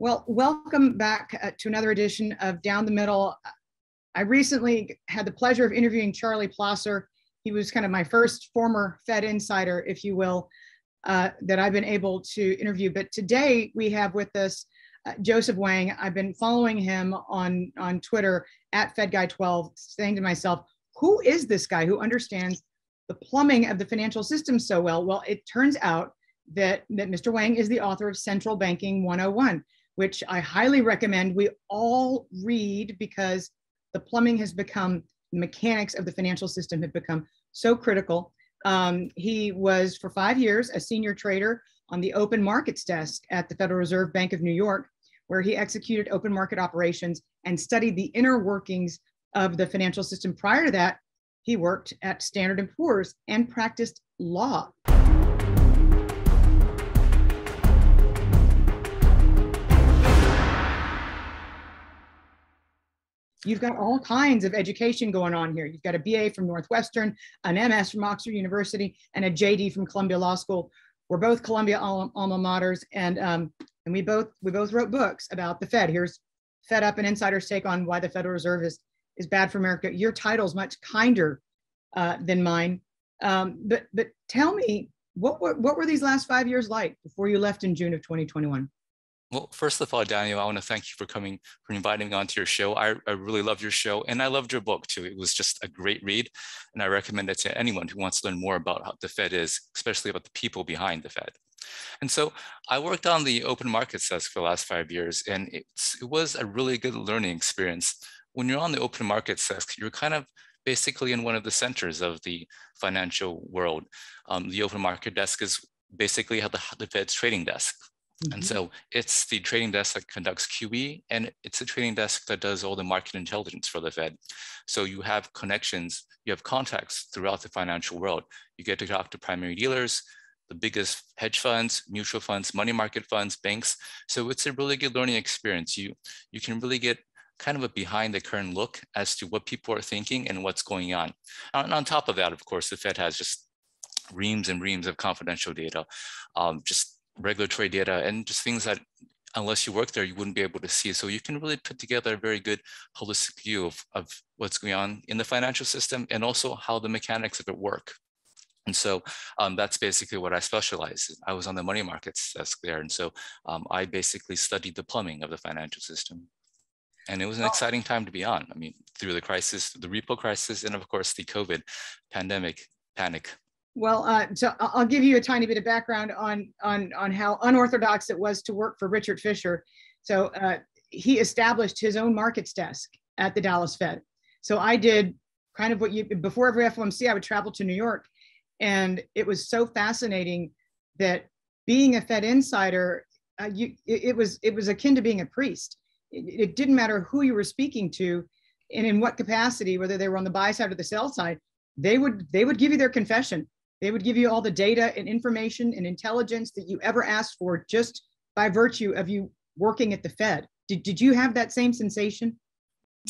Well, welcome back uh, to another edition of Down the Middle. I recently had the pleasure of interviewing Charlie Plosser. He was kind of my first former Fed insider, if you will, uh, that I've been able to interview. But today we have with us uh, Joseph Wang. I've been following him on, on Twitter at FedGuy12, saying to myself, who is this guy who understands the plumbing of the financial system so well? Well, it turns out that, that Mr. Wang is the author of Central Banking 101 which I highly recommend we all read because the plumbing has become, the mechanics of the financial system have become so critical. Um, he was for five years a senior trader on the open markets desk at the Federal Reserve Bank of New York, where he executed open market operations and studied the inner workings of the financial system. Prior to that, he worked at Standard & Poor's and practiced law. You've got all kinds of education going on here. You've got a BA from Northwestern, an MS from Oxford University, and a JD from Columbia Law School. We're both Columbia alma, maters, and um, and we both we both wrote books about the Fed. Here's Fed Up, an insider's take on why the Federal Reserve is is bad for America. Your title's much kinder uh, than mine. Um, but but tell me, what were what were these last five years like before you left in June of 2021? Well, first of all, Danielle, I want to thank you for coming, for inviting me onto your show. I, I really love your show and I loved your book too. It was just a great read. And I recommend it to anyone who wants to learn more about how the Fed is, especially about the people behind the Fed. And so I worked on the open markets desk for the last five years, and it's, it was a really good learning experience. When you're on the open markets desk, you're kind of basically in one of the centers of the financial world. Um, the open market desk is basically how the, the Fed's trading desk. Mm-hmm. And so it's the trading desk that conducts QE, and it's the trading desk that does all the market intelligence for the Fed. So you have connections, you have contacts throughout the financial world. You get to talk to primary dealers, the biggest hedge funds, mutual funds, money market funds, banks. So it's a really good learning experience. You, you can really get kind of a behind the curtain look as to what people are thinking and what's going on. And on top of that, of course, the Fed has just reams and reams of confidential data, um, just regulatory data and just things that unless you work there, you wouldn't be able to see. So you can really put together a very good holistic view of, of what's going on in the financial system and also how the mechanics of it work. And so um, that's basically what I specialize in. I was on the money markets desk there. And so um, I basically studied the plumbing of the financial system. And it was an exciting time to be on. I mean, through the crisis, the repo crisis, and of course the COVID pandemic panic. Well, uh, so I'll give you a tiny bit of background on, on, on how unorthodox it was to work for Richard Fisher. So uh, he established his own markets desk at the Dallas Fed. So I did kind of what you, before every FOMC, I would travel to New York. And it was so fascinating that being a Fed insider, uh, you, it, it, was, it was akin to being a priest. It, it didn't matter who you were speaking to and in what capacity, whether they were on the buy side or the sell side, they would, they would give you their confession they would give you all the data and information and intelligence that you ever asked for just by virtue of you working at the Fed. Did, did you have that same sensation?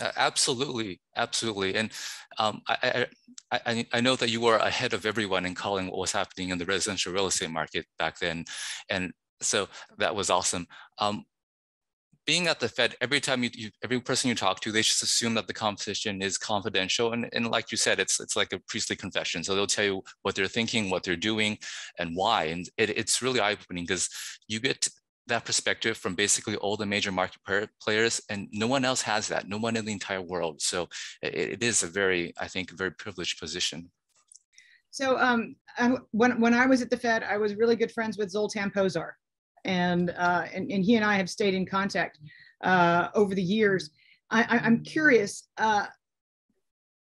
Uh, absolutely, absolutely. And um, I, I, I, know that you were ahead of everyone in calling what was happening in the residential real estate market back then. And so that was awesome. Um, being at the Fed, every time you, you, every person you talk to, they just assume that the competition is confidential. And, and like you said, it's it's like a priestly confession. So they'll tell you what they're thinking, what they're doing, and why. And it, it's really eye-opening because you get that perspective from basically all the major market players, and no one else has that. No one in the entire world. So it, it is a very, I think, very privileged position. So um, I, when when I was at the Fed, I was really good friends with Zoltan Pozsar and, uh, and, and he and I have stayed in contact uh, over the years. I, am curious, uh,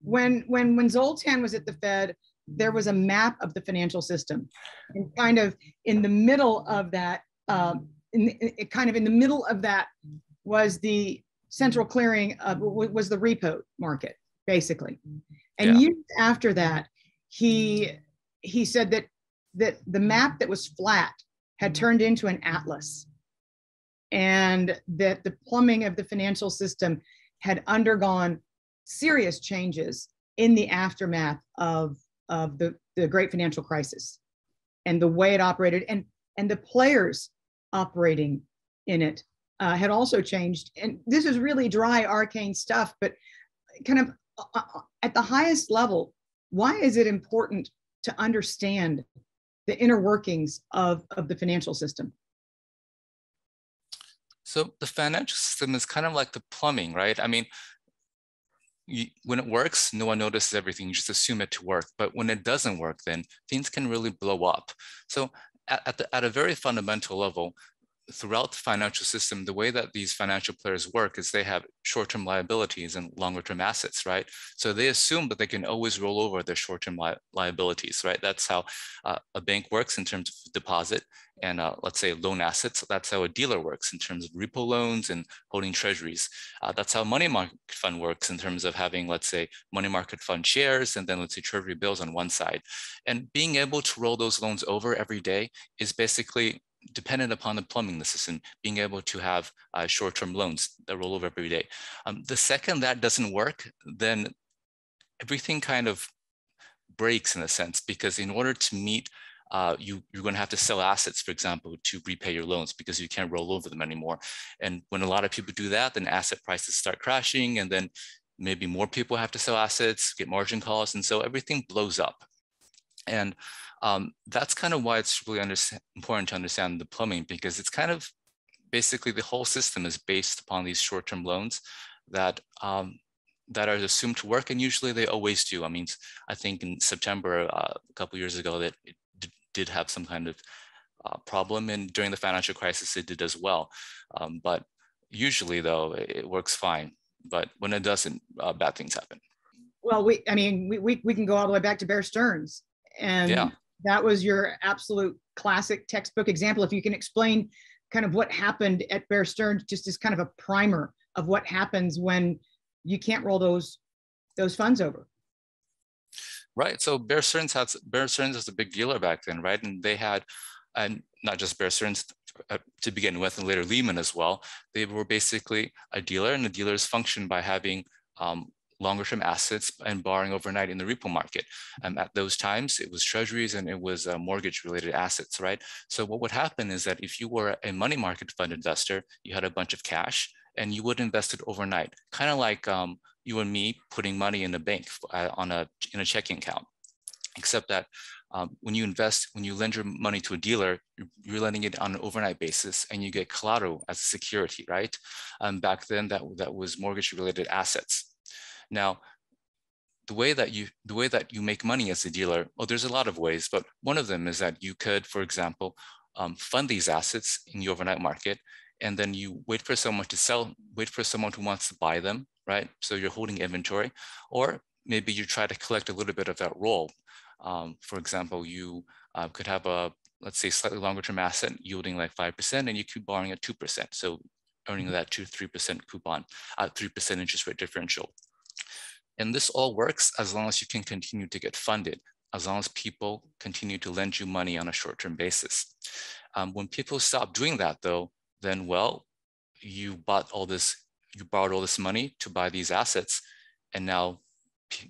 when, when, when Zoltan was at the Fed, there was a map of the financial system and kind of in the middle of that, um, in, in, kind of in the middle of that was the central clearing of, was the repo market basically. And yeah. years after that, he, he said that, that the map that was flat had mm-hmm. turned into an atlas and that the plumbing of the financial system had undergone serious changes in the aftermath of, of the, the great financial crisis and the way it operated and, and the players operating in it uh, had also changed. And this is really dry, arcane stuff, but kind of uh, uh, at the highest level, why is it important to understand the inner workings of, of the financial system? So the financial system is kind of like the plumbing, right? I mean, you, when it works, no one notices everything. You just assume it to work. But when it doesn't work, then things can really blow up. So at, at, the, at a very fundamental level, throughout the financial system, the way that these financial players work is they have short-term liabilities and longer-term assets, right? So they assume that they can always roll over their short-term li liabilities, right? That's how uh, a bank works in terms of deposit and uh, let's say loan assets. That's how a dealer works in terms of repo loans and holding treasuries. Uh, that's how money market fund works in terms of having, let's say, money market fund shares and then let's say treasury bills on one side. And being able to roll those loans over every day is basically dependent upon the plumbing the system, being able to have uh, short-term loans that roll over every day. Um, the second that doesn't work, then everything kind of breaks in a sense, because in order to meet, uh, you, you're going to have to sell assets, for example, to repay your loans because you can't roll over them anymore. And when a lot of people do that, then asset prices start crashing and then maybe more people have to sell assets, get margin calls. And so everything blows up. And um, that's kind of why it's really important to understand the plumbing because it's kind of basically the whole system is based upon these short-term loans that um, that are assumed to work, and usually they always do. I mean, I think in September uh, a couple years ago that it did have some kind of uh, problem, and during the financial crisis it did as well. Um, but usually, though, it works fine. But when it doesn't, uh, bad things happen. Well, we, I mean, we, we, we can go all the way back to Bear Stearns, and yeah that was your absolute classic textbook example. If you can explain kind of what happened at Bear Stearns, just as kind of a primer of what happens when you can't roll those those funds over. Right. So Bear Stearns has Bear Stearns was a big dealer back then, right? And they had, and not just Bear Stearns uh, to begin with, and later Lehman as well. They were basically a dealer, and the dealers functioned by having um, longer term assets and borrowing overnight in the repo market. Um, at those times, it was treasuries and it was uh, mortgage related assets, right? So what would happen is that if you were a money market fund investor, you had a bunch of cash and you would invest it overnight, kind of like um, you and me putting money in a bank uh, on a, in a checking account, except that um, when you invest, when you lend your money to a dealer, you're, you're, lending it on an overnight basis and you get collateral as security, right? Um, back then that, that was mortgage related assets. Now, the way that you the way that you make money as a dealer, well, there's a lot of ways, but one of them is that you could, for example, um, fund these assets in the overnight market, and then you wait for someone to sell, wait for someone who wants to buy them, right? So you're holding inventory, or maybe you try to collect a little bit of that roll. Um, for example, you uh, could have a let's say slightly longer term asset yielding like 5% and you keep borrowing at 2%. So earning that 2 3% coupon, uh, 3% interest rate differential. And this all works as long as you can continue to get funded, as long as people continue to lend you money on a short-term basis. Um, when people stop doing that though, then well, you bought all this, you borrowed all this money to buy these assets, and now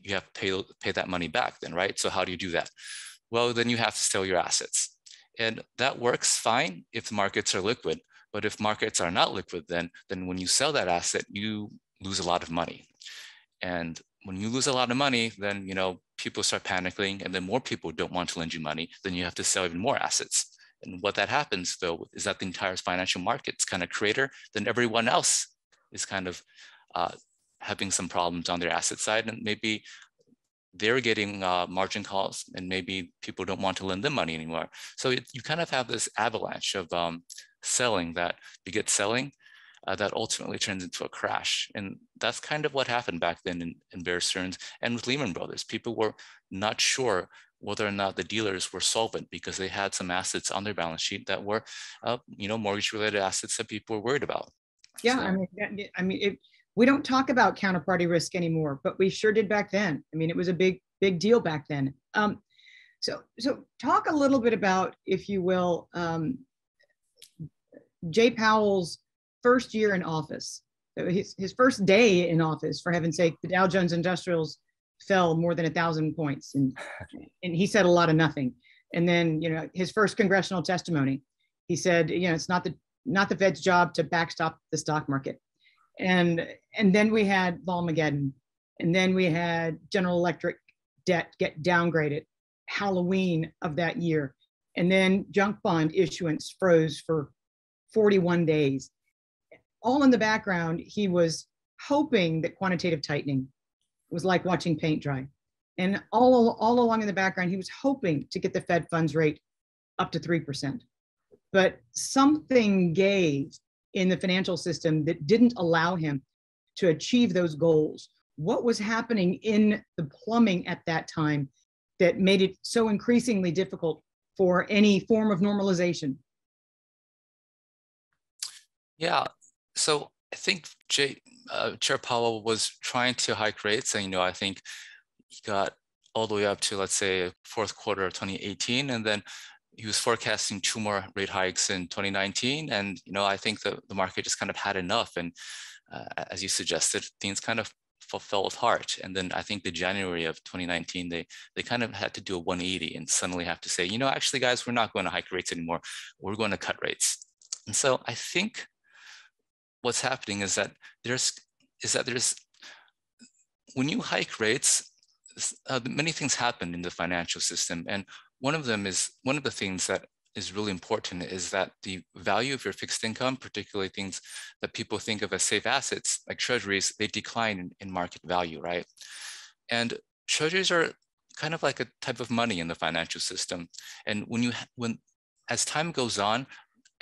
you have to pay, pay that money back then, right? So how do you do that? Well, then you have to sell your assets. And that works fine if the markets are liquid. But if markets are not liquid, then, then when you sell that asset, you lose a lot of money. And when you lose a lot of money, then you know people start panicking, and then more people don't want to lend you money. Then you have to sell even more assets. And what that happens though is that the entire financial market's kind of crater. Then everyone else is kind of uh, having some problems on their asset side, and maybe they're getting uh, margin calls, and maybe people don't want to lend them money anymore. So it, you kind of have this avalanche of um, selling that begets selling, uh, that ultimately turns into a crash. And that's kind of what happened back then in, in Bear Stearns and with Lehman Brothers. People were not sure whether or not the dealers were solvent because they had some assets on their balance sheet that were, uh, you know, mortgage related assets that people were worried about. Yeah, so. I mean, I mean, it, we don't talk about counterparty risk anymore, but we sure did back then. I mean, it was a big, big deal back then. Um, so, so talk a little bit about, if you will, um, Jay Powell's first year in office, uh, his, his first day in office, for heaven's sake, the Dow Jones Industrials fell more than a thousand points. And, and he said a lot of nothing. And then, you know, his first congressional testimony, he said, you know, it's not the not the Fed's job to backstop the stock market. And, and then we had Volmageddon. And then we had General Electric debt get downgraded, Halloween of that year. And then junk bond issuance froze for 41 days. All in the background, he was hoping that quantitative tightening was like watching paint dry. And all, all along in the background, he was hoping to get the Fed funds rate up to 3%. But something gave in the financial system that didn't allow him to achieve those goals. What was happening in the plumbing at that time that made it so increasingly difficult for any form of normalization? Yeah, so I think Jay, uh, Chair Powell was trying to hike rates, and you know, I think he got all the way up to let's say fourth quarter of 2018, and then he was forecasting two more rate hikes in 2019, and you know, I think the the market just kind of had enough, and uh, as you suggested, things kind of fell apart. And then I think the January of 2019, they they kind of had to do a 180 and suddenly have to say, you know, actually, guys, we're not going to hike rates anymore. We're going to cut rates. And so I think what's happening is that there's is that there's when you hike rates, uh, many things happen in the financial system, and one of them is one of the things that is really important is that the value of your fixed income, particularly things that people think of as safe assets like treasuries, they decline in, in market value, right? And treasuries are kind of like a type of money in the financial system. And when you when as time goes on,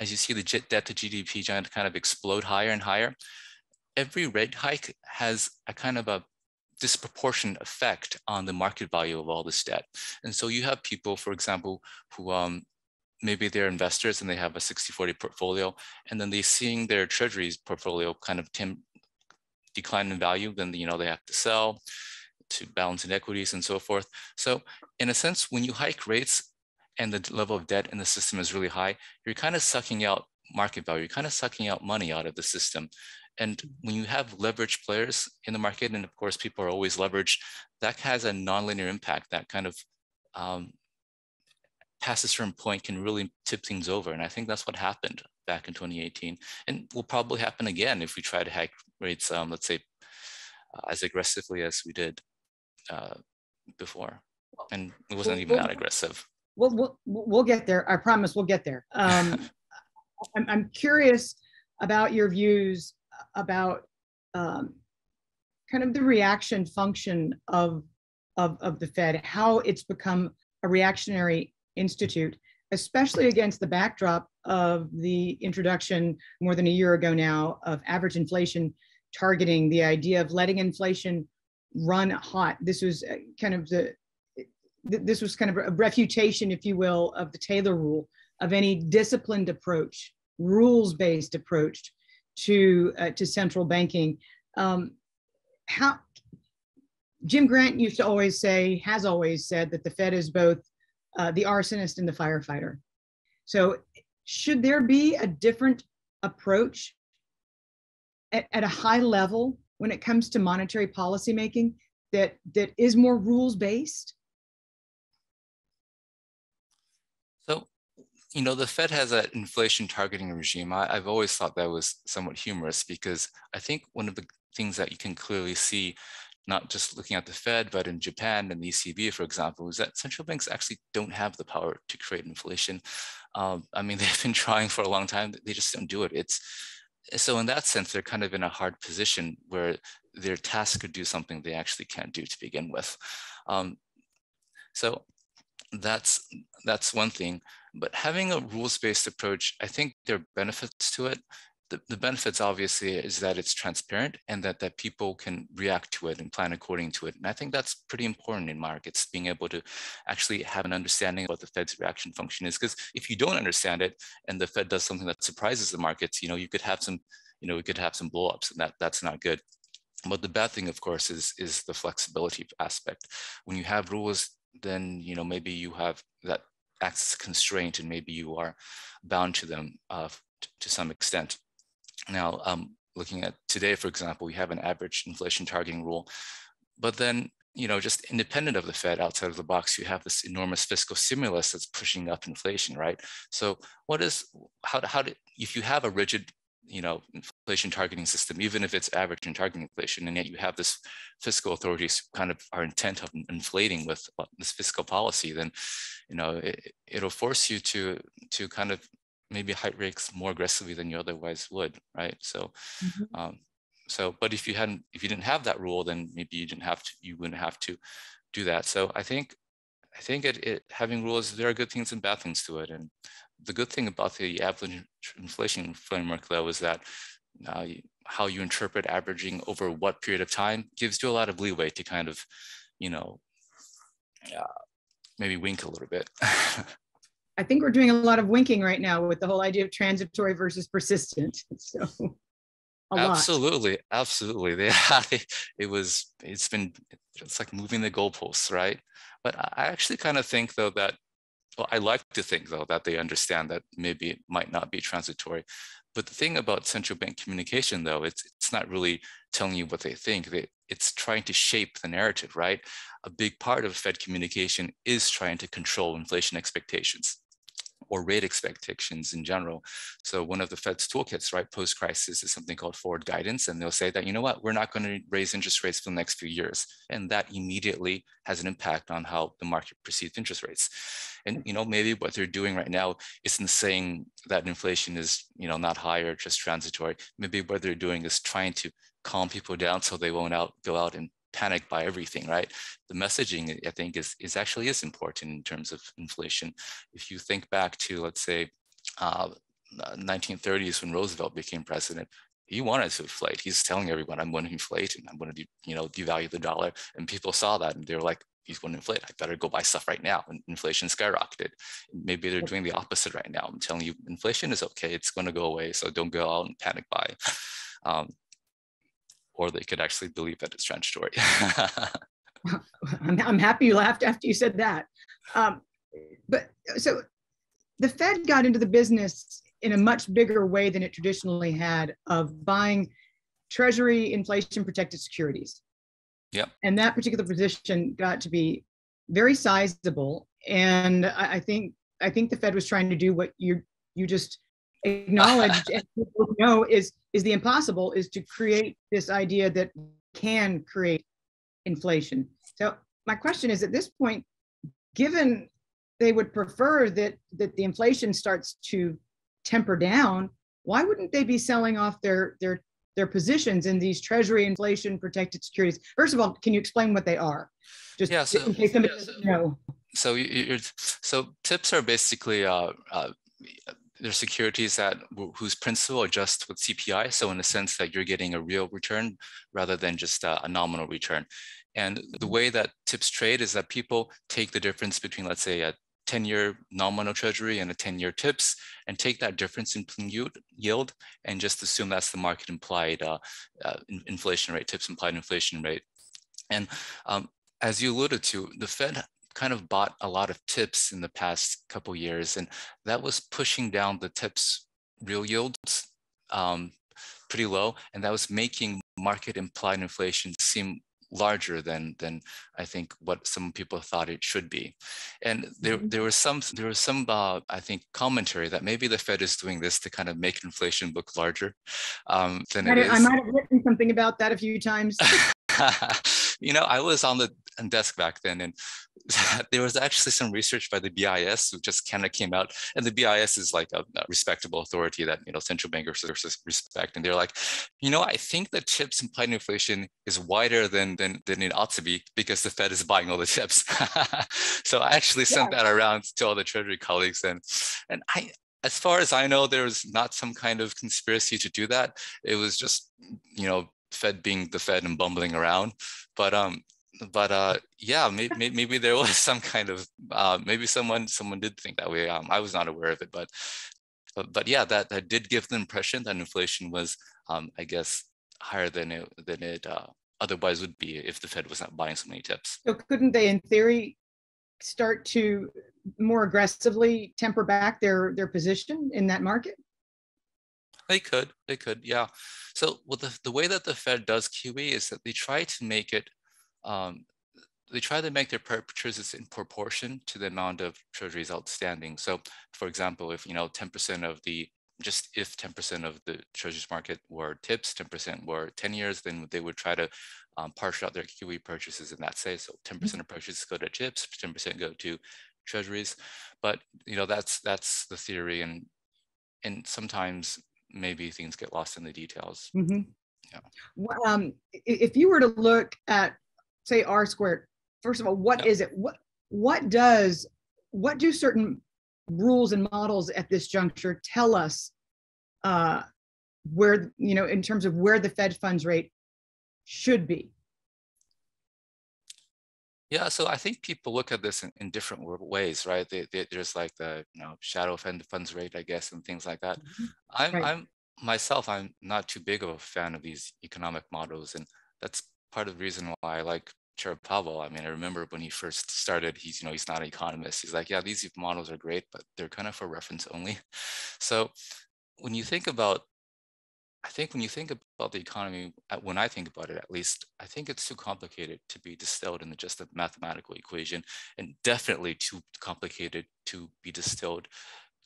as you see the debt to GDP giant kind of explode higher and higher, every rate hike has a kind of a disproportionate effect on the market value of all this debt. And so you have people, for example, who um, maybe they're investors and they have a 60-40 portfolio, and then they're seeing their treasuries portfolio kind of tim- decline in value, then you know they have to sell to balance in equities and so forth. So in a sense, when you hike rates, and the level of debt in the system is really high, you're kind of sucking out market value. You're kind of sucking out money out of the system. And when you have leveraged players in the market, and of course people are always leveraged, that has a nonlinear impact that kind of um, past a certain point can really tip things over. And I think that's what happened back in 2018 and will probably happen again if we try to hack rates, um, let's say, uh, as aggressively as we did uh, before. And it wasn't even that aggressive we'll, we'll, we'll get there. I promise we'll get there. Um, I'm, I'm curious about your views about um, kind of the reaction function of, of, of the Fed, how it's become a reactionary institute, especially against the backdrop of the introduction more than a year ago now of average inflation targeting the idea of letting inflation run hot. This was uh, kind of the this was kind of a refutation, if you will, of the Taylor rule of any disciplined approach, rules-based approach to uh, to central banking. Um, how Jim Grant used to always say, has always said that the Fed is both uh, the arsonist and the firefighter. So, should there be a different approach at, at a high level when it comes to monetary policy making that that is more rules based? You know, the Fed has an inflation targeting regime. I, have always thought that was somewhat humorous because I think one of the things that you can clearly see, not just looking at the Fed, but in Japan and the ECB, for example, is that central banks actually don't have the power to create inflation. Um, I mean, they've been trying for a long time. They just don't do it. It's so in that sense, they're kind of in a hard position where their task to do something they actually can't do to begin with. Um, so that's that's one thing. But having a rules-based approach, I think there are benefits to it. The, the benefits obviously is that it's transparent and that, that people can react to it and plan according to it. And I think that's pretty important in markets, being able to actually have an understanding of what the Fed's reaction function is. Because if you don't understand it and the Fed does something that surprises the markets, you know, you could have some, you know, we could have some blowups and that that's not good. But the bad thing, of course, is, is the flexibility aspect. When you have rules then you know maybe you have that acts as a constraint and maybe you are bound to them uh, to some extent. Now, um, looking at today, for example, we have an average inflation targeting rule, but then you know, just independent of the Fed outside of the box, you have this enormous fiscal stimulus that's pushing up inflation, right? So what is, how, how do, if you have a rigid, you know, inflation targeting system, even if it's average and targeting inflation, and yet you have this fiscal authorities kind of are intent of inflating with this fiscal policy, then, you know, it, it'll force you to, to kind of maybe hike rates more aggressively than you otherwise would, right? So, mm-hmm. um, so, but if you hadn't, if you didn't have that rule, then maybe you didn't have to, you wouldn't have to do that. So I think, I think it, it having rules, there are good things and bad things to it. And the good thing about the average inflation framework though, is that uh, how you interpret averaging over what period of time gives you a lot of leeway to kind of, you know, uh, maybe wink a little bit. I think we're doing a lot of winking right now with the whole idea of transitory versus persistent. So absolutely, lot. absolutely. They, it was, it's been, it's like moving the goalposts, right? But I actually kind of think though that, well, I like to think though that they understand that maybe it might not be transitory. But the thing about central bank communication though, it's it's not really telling you what they think. They, it's trying to shape the narrative, right? A big part of Fed communication is trying to control inflation expectations or rate expectations in general. So one of the Fed's toolkits, right, post-crisis is something called forward guidance. And they'll say that, you know what, we're not going to raise interest rates for the next few years. And that immediately has an impact on how the market perceives interest rates. And, you know, maybe what they're doing right now isn't saying that inflation is, you know, not high or just transitory. Maybe what they're doing is trying to calm people down so they won't out go out and panicked by everything, right? The messaging, I think, is, is actually is important in terms of inflation. If you think back to, let's say, uh, 1930s when Roosevelt became president, he wanted to inflate. He's telling everyone, I'm going to inflate and I'm going to, you know, devalue the dollar. And people saw that and they were like, he's going to inflate. I better go buy stuff right now. And inflation skyrocketed. Maybe they're doing the opposite right now. I'm telling you, inflation is okay. It's going to go away. So don't go out and panic buy. Um, or they could actually believe that it's transitory. I'm, I'm, happy you laughed after you said that. Um, but so the Fed got into the business in a much bigger way than it traditionally had of buying treasury inflation protected securities. Yep. And that particular position got to be very sizable. And I, I think I think the Fed was trying to do what you you just acknowledged and people know is is the impossible is to create this idea that can create inflation. So my question is at this point, given they would prefer that that the inflation starts to temper down, why wouldn't they be selling off their their their positions in these treasury inflation protected securities? First of all, can you explain what they are? Just yeah, so, in case somebody yeah, so, know. So so tips are basically uh, uh, they're securities that whose principal adjusts with CPI. So in the sense that you're getting a real return rather than just a, a nominal return. And the way that tips trade is that people take the difference between, let's say, a 10-year nominal treasury and a 10-year tips and take that difference in yield and just assume that's the market implied uh, uh, inflation rate, tips implied inflation rate. And um, as you alluded to, the Fed kind of bought a lot of tips in the past couple years, and that was pushing down the tips real yields um, pretty low, and that was making market implied inflation seem larger than than I think what some people thought it should be. And there mm-hmm. there was some there was some uh, I think commentary that maybe the Fed is doing this to kind of make inflation look larger um, than I, it is. I might have written something about that a few times. you know, I was on the desk back then, and there was actually some research by the BIS who just kind of came out, and the BIS is like a, a, respectable authority that you know central bankers respect, and they're like, you know, I think the tips implied inflation is wider than than than it ought to be because the Fed is buying all the tips. so I actually sent yeah. that around to all the Treasury colleagues, and and I as far as I know, there was not some kind of conspiracy to do that. It was just, you know, Fed being the Fed and bumbling around. But um, but uh, yeah, maybe, maybe there was some kind of uh, maybe someone someone did think that way. Um, I was not aware of it, but but, but yeah, that that did give the impression that inflation was, um, I guess, higher than it than it uh, otherwise would be if the Fed was not buying so many tips. So couldn't they, in theory, start to more aggressively temper back their their position in that market? They could, they could, yeah. So well, the, the way that the Fed does QE is that they try to make it, um, they try to make their purchases in proportion to the amount of treasuries outstanding. So for example, if you know 10% of the just if 10% of the treasuries market were tips, 10% were 10 years, then they would try to um, partial out their QE purchases in that say. So 10% mm-hmm. of purchases go to tips, 10% go to treasuries. But you know that's that's the theory, and and sometimes maybe things get lost in the details. Mm-hmm. Yeah. Um, if you were to look at say R squared, first of all, what is it? What what does what do certain rules and models at this juncture tell us uh, where you know in terms of where the Fed funds rate should be? Yeah, so I think people look at this in, in different ways, right? They, they, there's like the you know shadow fund funds rate, I guess, and things like that. Mm-hmm. I'm, right. I'm myself, I'm not too big of a fan of these economic models, and that's part of the reason why I like Chair Powell. I mean, I remember when he first started, he's you know he's not an economist. He's like, yeah, these models are great, but they're kind of for reference only. So when you think about I think when you think about the economy, when I think about it at least, I think it's too complicated to be distilled into just a mathematical equation, and definitely too complicated to be distilled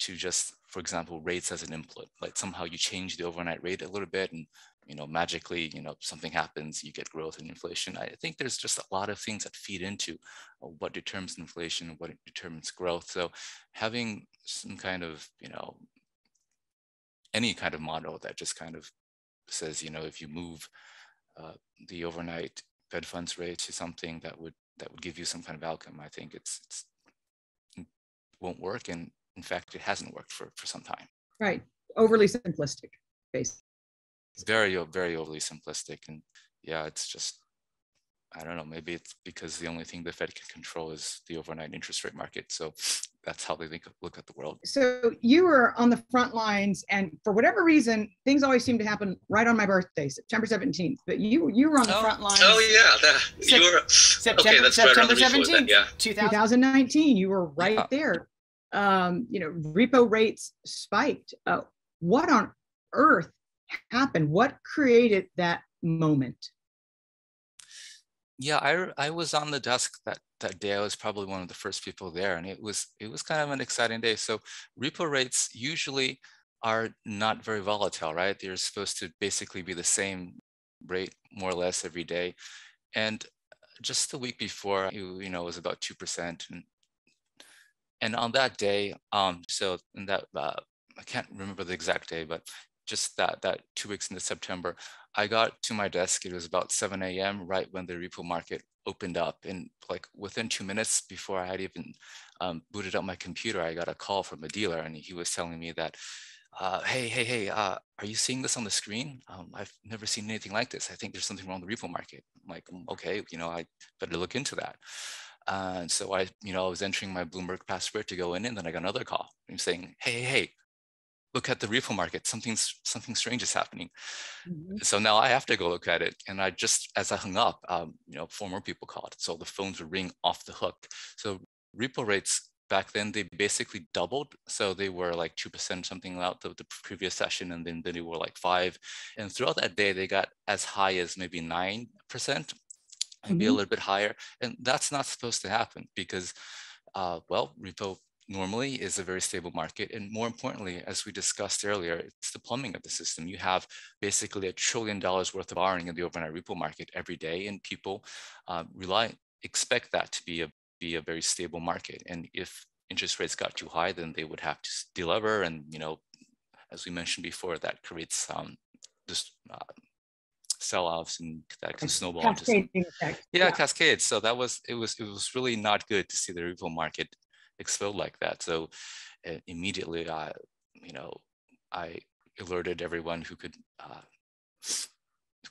to just, for example, rates as an input. Like somehow you change the overnight rate a little bit, and you know magically, you know something happens, you get growth and inflation. I think there's just a lot of things that feed into uh, what determines inflation, what determines growth. So having some kind of you know any kind of model that just kind of says, you know, if you move uh, the overnight Fed funds rate to something that would that would give you some kind of outcome, I think it's, it's it won't work. And in fact, it hasn't worked for, for some time. Right. Overly simplistic, basically. Very, very overly simplistic. And yeah, it's just I don't know, maybe it's because the only thing the Fed can control is the overnight interest rate market. So that's how they think, look at the world. So you were on the front lines, and for whatever reason, things always seem to happen right on my birthday, September 17th. But you you were on the oh. front lines. Oh yeah, that, you were September, okay, that's September right 17th, yeah. 2019. You were right yeah. there. Um, you know, repo rates spiked. Uh, what on earth happened? What created that moment? Yeah, I I was on the desk that that day. I was probably one of the first people there, and it was it was kind of an exciting day. So repo rates usually are not very volatile, right? They're supposed to basically be the same rate more or less every day, and just the week before, you you know, it was about two percent, and and on that day, um, so that uh, I can't remember the exact day, but just that that two weeks into September, I got to my desk. It was about 7 a.m. right when the repo market opened up, and like within two minutes before I had even um, booted up my computer, I got a call from a dealer, and he was telling me that, uh, "Hey, hey, hey, uh, are you seeing this on the screen? Um, I've never seen anything like this. I think there's something wrong with the repo market." I'm like, mm, "Okay, you know, I better look into that." And so I, you know, I was entering my Bloomberg password to go in, and then I got another call. I'm saying, "Hey, hey, hey, look at the repo market. Something something strange is happening. Mm-hmm. So now I have to go look at it. And I just as I hung up, um, you know, four more people called. So the phones would ring off the hook. So repo rates back then they basically doubled. So they were like two percent something out the, the previous session, and then, then they were like five. And throughout that day, they got as high as maybe nine percent, maybe mm-hmm. a little bit higher. And that's not supposed to happen because uh, well, repo normally is a very stable market. And more importantly, as we discussed earlier, it's the plumbing of the system. You have basically a trillion dollars worth of borrowing in the overnight repo market every day, and people uh, rely expect that to be a be a very stable market. And if interest rates got too high, then they would have to deliver. and you know, as we mentioned before, that creates um, just uh, sell-offs and that can snowball into some, yeah, yeah, cascades. So that was it was it was really not good to see the repo market explode like that. So uh, immediately, I, you know, I alerted everyone who could uh,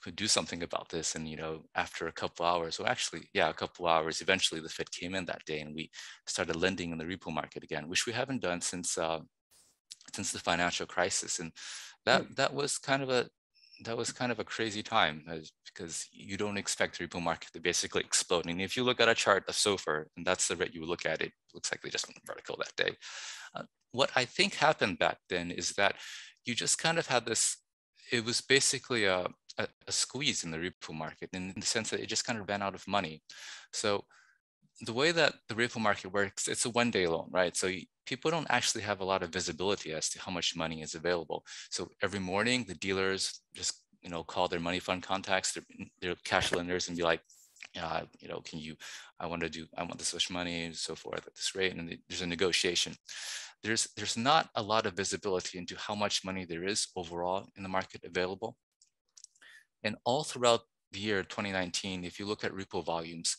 could do something about this. And you know, after a couple hours, well, actually, yeah, a couple hours, eventually the Fed came in that day, and we started lending in the repo market again, which we haven't done since uh, since the financial crisis. And that mm. that was kind of a that was kind of a crazy time because you don't expect the repo market to basically explode. And if you look at a chart of SOFR, and that's the rate you look at, it looks like they just went vertical that day. Uh, what I think happened back then is that you just kind of had this, it was basically a, a, a squeeze in the repo market in, in the sense that it just kind of ran out of money. So the way that the repo market works, it's a one day loan, right? So people don't actually have a lot of visibility as to how much money is available. So every morning, the dealers just you know call their money fund contacts, their, their cash lenders, and be like, uh, you know, can you? I want to do, I want this much money, and so forth at this rate, and there's a negotiation. There's there's not a lot of visibility into how much money there is overall in the market available. And all throughout the year 2019, if you look at repo volumes,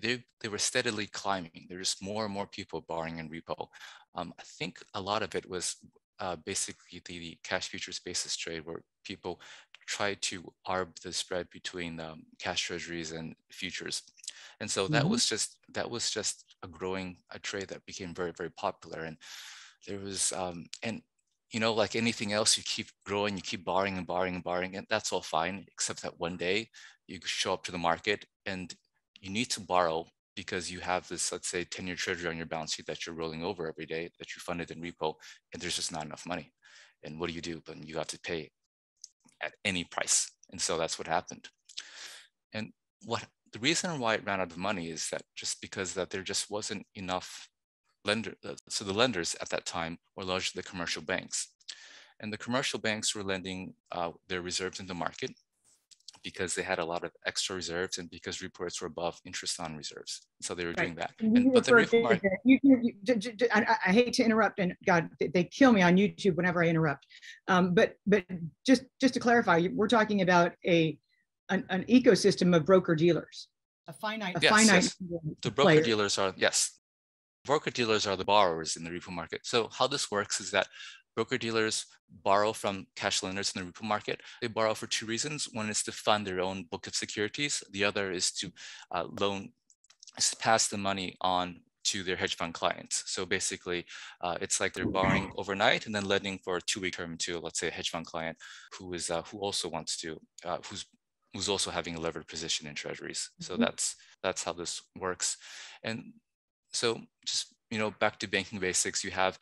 they, they were steadily climbing. There's more and more people borrowing in repo. Um, I think a lot of it was uh, basically the, the, cash futures basis trade where people tried to arb the spread between um, cash treasuries and futures. And so that mm-hmm. was just that was just a growing a trade that became very, very popular. And there was um, and you know, like anything else, you keep growing, you keep borrowing and borrowing and borrowing, and that's all fine, except that one day you show up to the market and you need to borrow because you have this, let's say, 10 year treasury on your balance sheet that you're rolling over every day that you funded in repo, and there's just not enough money. And what do you do? Then you have to pay at any price. And so that's what happened. And what the reason why it ran out of money is that just because that there just wasn't enough lender. Uh, so the lenders at that time were largely the commercial banks. And the commercial banks were lending uh, their reserves in the market because they had a lot of extra reserves and because repo rates were above interest on reserves. So they were right. doing that. And, but the repo market, you, you, you, I, I, hate to interrupt, and God, they kill me on YouTube whenever I interrupt. Um, but but just just to clarify, we're talking about a an, an ecosystem of broker dealers, a finite, a yes, finite. Yes. The broker dealers are yes. Broker dealers are the borrowers in the repo market. So how this works is that broker dealers borrow from cash lenders in the repo market. They borrow for two reasons. One is to fund their own book of securities. The other is to uh, loan, is to pass the money on to their hedge fund clients. So basically, uh, it's like they're borrowing overnight and then lending for a two-week term to, let's say, a hedge fund client who is uh, who also wants to, uh, who's who's also having a levered position in treasuries. So mm-hmm. that's that's how this works. And so just you know back to banking basics, you have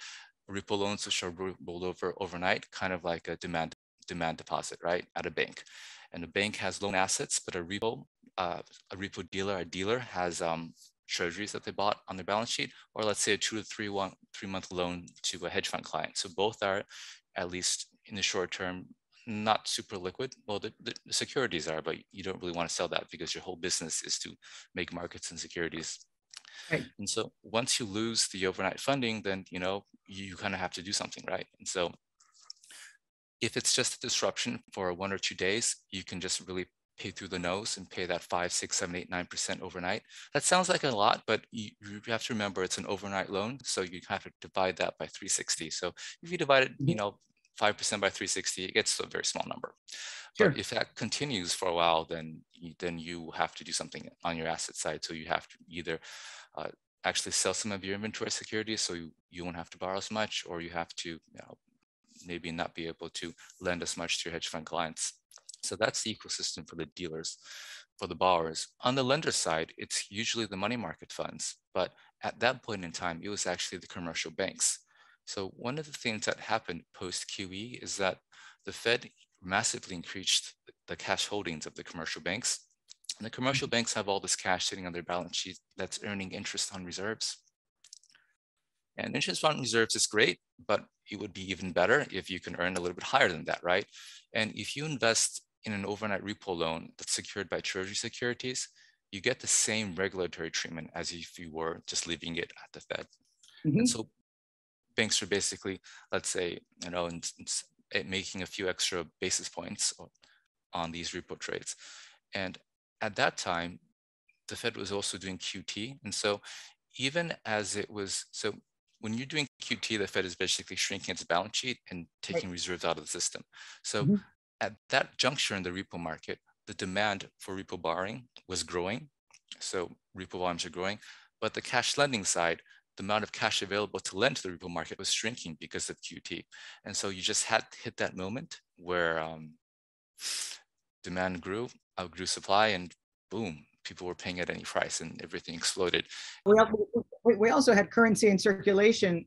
repo loans which are rolled over overnight, kind of like a demand demand deposit, right, at a bank. And the bank has loan assets, but a repo uh, a repo dealer, a dealer has um, treasuries that they bought on their balance sheet, or let's say a two to three one three month loan to a hedge fund client. So both are, at least in the short term, not super liquid. Well, the, the, securities are, but you don't really want to sell that because your whole business is to make markets and securities Right. And so once you lose the overnight funding, then you know you kind of have to do something, right? And so if it's just a disruption for one or two days, you can just really pay through the nose and pay that five, six, seven, eight, nine percent overnight. That sounds like a lot, but you, you, have to remember it's an overnight loan, so you have to divide that by 360. So if you divide it, you mm-hmm. know, five percent by 360, it gets to a very small number. Sure. But if that continues for a while, then you, then you have to do something on your asset side. So you have to either uh, actually sell some of your inventory securities so you, you won't have to borrow as much, or you have to you know, maybe not be able to lend as much to your hedge fund clients. So that's the ecosystem for the dealers, for the borrowers. On the lender side, it's usually the money market funds, but at that point in time, it was actually the commercial banks. So one of the things that happened post QE is that the Fed massively increased the cash holdings of the commercial banks and the commercial banks have all this cash sitting on their balance sheet that's earning interest on reserves. And interest on reserves is great, but it would be even better if you can earn a little bit higher than that, right? And if you invest in an overnight repo loan that's secured by treasury securities, you get the same regulatory treatment as if you were just leaving it at the Fed. Mm-hmm. And so banks are basically, let's say, you know, in, in making a few extra basis points on these repo trades. And at that time, the Fed was also doing QT. And so even as it was, so when you're doing QT, the Fed is basically shrinking its balance sheet and taking right. reserves out of the system. So mm-hmm. at that juncture in the repo market, the demand for repo borrowing was growing. So repo volumes are growing, but the cash lending side, the amount of cash available to lend to the repo market was shrinking because of QT. And so you just had to hit that moment where um, demand grew, outgrew supply, and boom, people were paying at any price and everything exploded. We, also had currency in circulation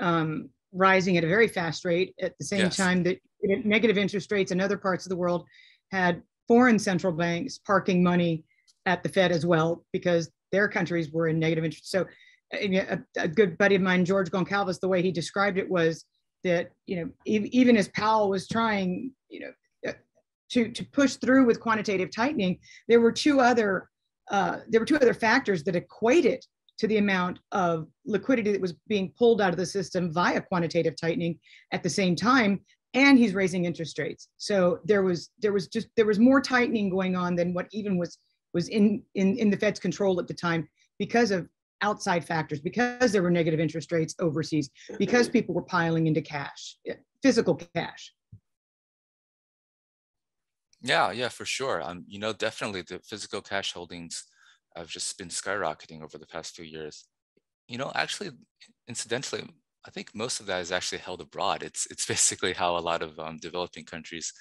um, rising at a very fast rate at the same yes. time that negative interest rates in other parts of the world had foreign central banks parking money at the Fed as well because their countries were in negative interest. So a, a good buddy of mine, George Goncalves, the way he described it was that, you know, even as Powell was trying, you know, uh, to, to push through with quantitative tightening, there were two other uh, there were two other factors that equated to the amount of liquidity that was being pulled out of the system via quantitative tightening at the same time and he's raising interest rates. So there was there was just there was more tightening going on than what even was was in in in the fed's control at the time because of outside factors because there were negative interest rates overseas because people were piling into cash physical cash. Yeah yeah for sure. Um you know definitely the physical cash holdings have just been skyrocketing over the past few years. You know actually incidentally i think most of that is actually held abroad. It's it's basically how a lot of um, developing countries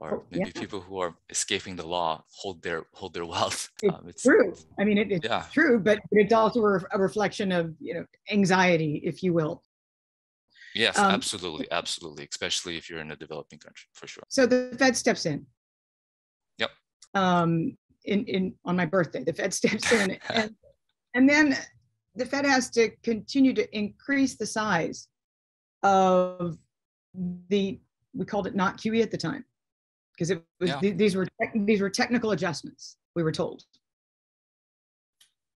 or oh, maybe yeah. people who are escaping the law hold their hold their wealth. It's, um, it's true. I mean, it, it's yeah. true, but it's also a, a, reflection of you know anxiety, if you will. Yes, um, absolutely, absolutely, especially if you're in a developing country, for sure. So the Fed steps in. Yep. Um, in in on my birthday, the Fed steps in, and and then the Fed has to continue to increase the size of the we called it not QE at the time because it was yeah. th- these were these were technical adjustments we were told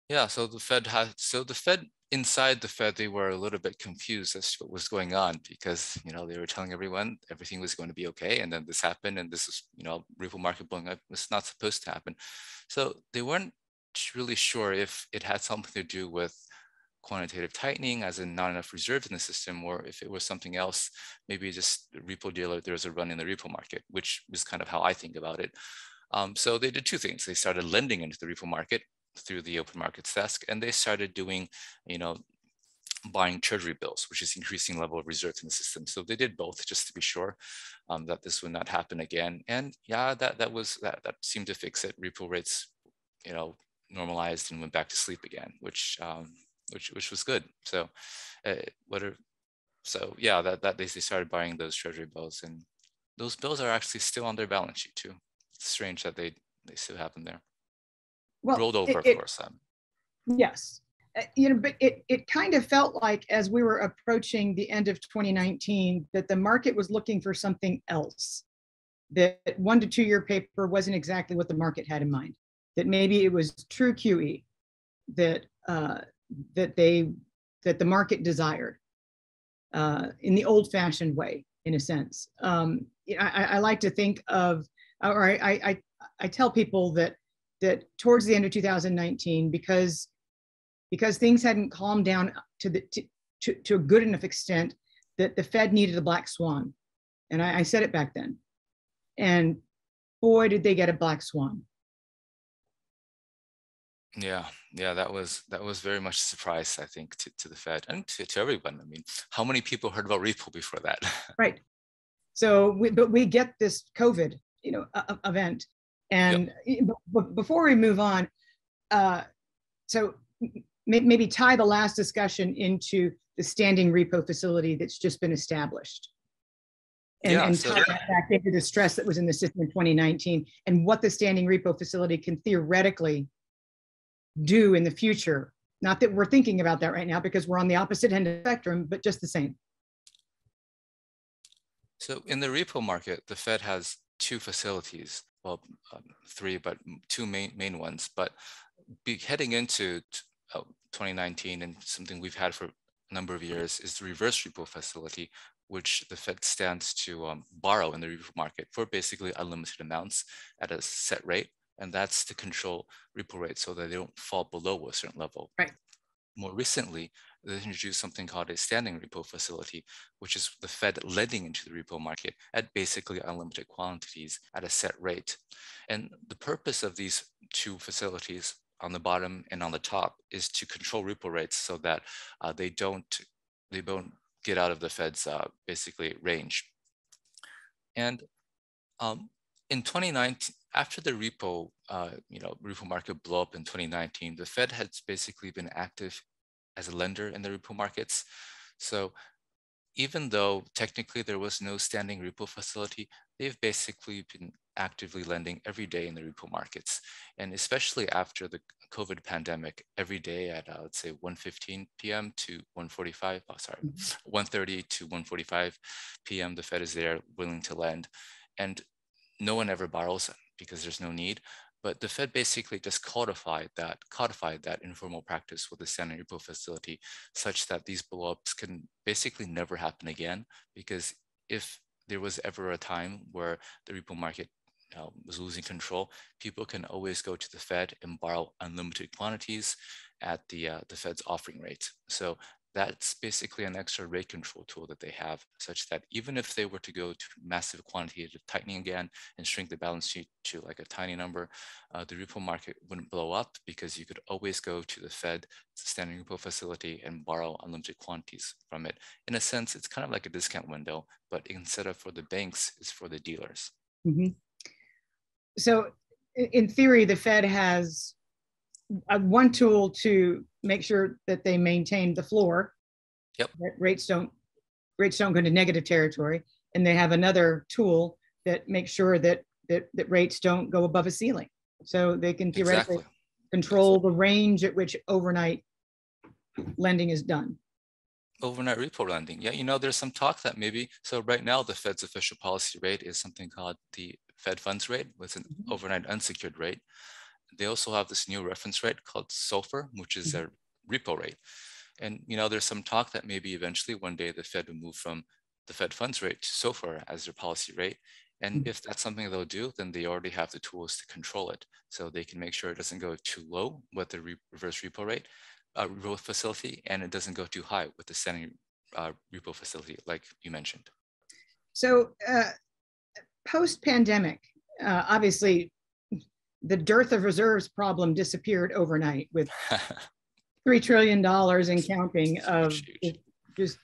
yeah so the fed had so the fed inside the fed they were a little bit confused as to what was going on because you know they were telling everyone everything was going to be okay and then this happened and this is you know repo market blowing up it's not supposed to happen so they weren't really sure if it had something to do with quantitative tightening, as in not enough reserves in the system, or if it was something else, maybe just repo dealer, there's a run in the repo market, which is kind of how I think about it. Um, so they did two things. They started lending into the repo market through the open markets desk, and they started doing, you know, buying treasury bills, which is increasing level of reserves in the system. So they did both just to be sure um, that this would not happen again. And yeah, that that was that that seemed to fix it. Repo rates, you know, normalized and went back to sleep again, which um, which which was good. So, uh, what are so yeah, that that they started buying those treasury bills, and those bills are actually still on their balance sheet too. It's strange that they they still have them there. Well, rolled over, it, of course. Um, yes, uh, you know, but it it kind of felt like as we were approaching the end of 2019 that the market was looking for something else. That one to two year paper wasn't exactly what the market had in mind. That maybe it was true QE. That uh, that they that the market desired uh, in the old-fashioned way, in a sense. Um, I, I, like to think of, or I, I, I tell people that that towards the end of 2019, because because things hadn't calmed down to the to, to, to a good enough extent that the Fed needed a black swan, and I, I said it back then, and boy did they get a black swan. Yeah, yeah, that was that was very much a surprise, I think, to, to the Fed and to, to everyone. I mean, how many people heard about repo before that? Right. So, we, but we get this COVID, you know, uh, event, and yep. b- before we move on, uh, so maybe tie the last discussion into the standing repo facility that's just been established. And, yeah, and so, tie that back into the stress that was in the system in 2019 and what the standing repo facility can theoretically do in the future. Not that we're thinking about that right now because we're on the opposite end of the spectrum, but just the same. So in the repo market, the Fed has two facilities, well, um, three, but two main, main ones. But be, heading into uh, 2019 and something we've had for a number of years is the reverse repo facility, which the Fed stands to um, borrow in the repo market for basically unlimited amounts at a set rate and that's to control repo rates so that they don't fall below a certain level. Right. More recently, they introduced something called a standing repo facility, which is the Fed lending into the repo market at basically unlimited quantities at a set rate. And the purpose of these two facilities on the bottom and on the top is to control repo rates so that uh, they don't they don't get out of the Fed's uh, basically range. And um, in 2019, after the repo, uh, you know, repo market blow up in 2019, the Fed has basically been active as a lender in the repo markets. So even though technically there was no standing repo facility, they've basically been actively lending every day in the repo markets. And especially after the COVID pandemic, every day at, uh, let's say 1.15 p.m. to 1.45, oh, sorry, mm-hmm. 1.30 to 1.45 p.m., the Fed is there willing to lend. And no one ever borrows because there's no need. But the Fed basically just codified that, codified that informal practice with the standard repo facility such that these blowups can basically never happen again. Because if there was ever a time where the repo market uh, was losing control, people can always go to the Fed and borrow unlimited quantities at the, uh, the Fed's offering rate. So that's basically an extra rate control tool that they have such that even if they were to go to massive quantitative tightening again and shrink the balance sheet to like a tiny number, uh, the repo market wouldn't blow up because you could always go to the Fed standing repo facility and borrow unlimited quantities from it. In a sense, it's kind of like a discount window, but instead of for the banks, it's for the dealers. Mm-hmm. So in theory, the Fed has one tool to make sure that they maintain the floor. Yep. That rates don't rates don't go into negative territory, and they have another tool that makes sure that that, that rates don't go above a ceiling, so they can theoretically exactly. control the range at which overnight lending is done. Overnight repo lending, yeah. You know, there's some talk that maybe so. Right now, the Fed's official policy rate is something called the Fed funds rate, with an mm-hmm. overnight unsecured rate they also have this new reference rate called SOFR, which is mm-hmm. their repo rate. And you know, there's some talk that maybe eventually one day the Fed will move from the Fed funds rate to SOFR as their policy rate. And mm-hmm. if that's something they'll do, then they already have the tools to control it. So they can make sure it doesn't go too low with the re- reverse repo rate, uh, repo facility, and it doesn't go too high with the standing uh, repo facility, like you mentioned. So uh, post pandemic, uh, obviously the dearth of reserves problem disappeared overnight with three trillion dollars in counting of just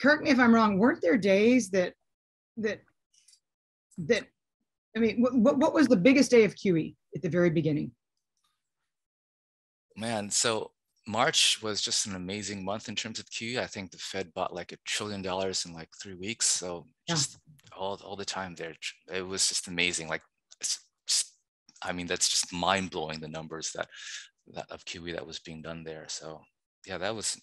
correct me if i'm wrong weren't there days that that that i mean what, what was the biggest day of qe at the very beginning? Man so march was just an amazing month in terms of QE. I think the Fed bought like a trillion dollars in like three weeks. So just all, all the time there. It was just amazing. Like, I mean, that's just mind blowing the numbers that, that of QE that was being done there. So yeah, that was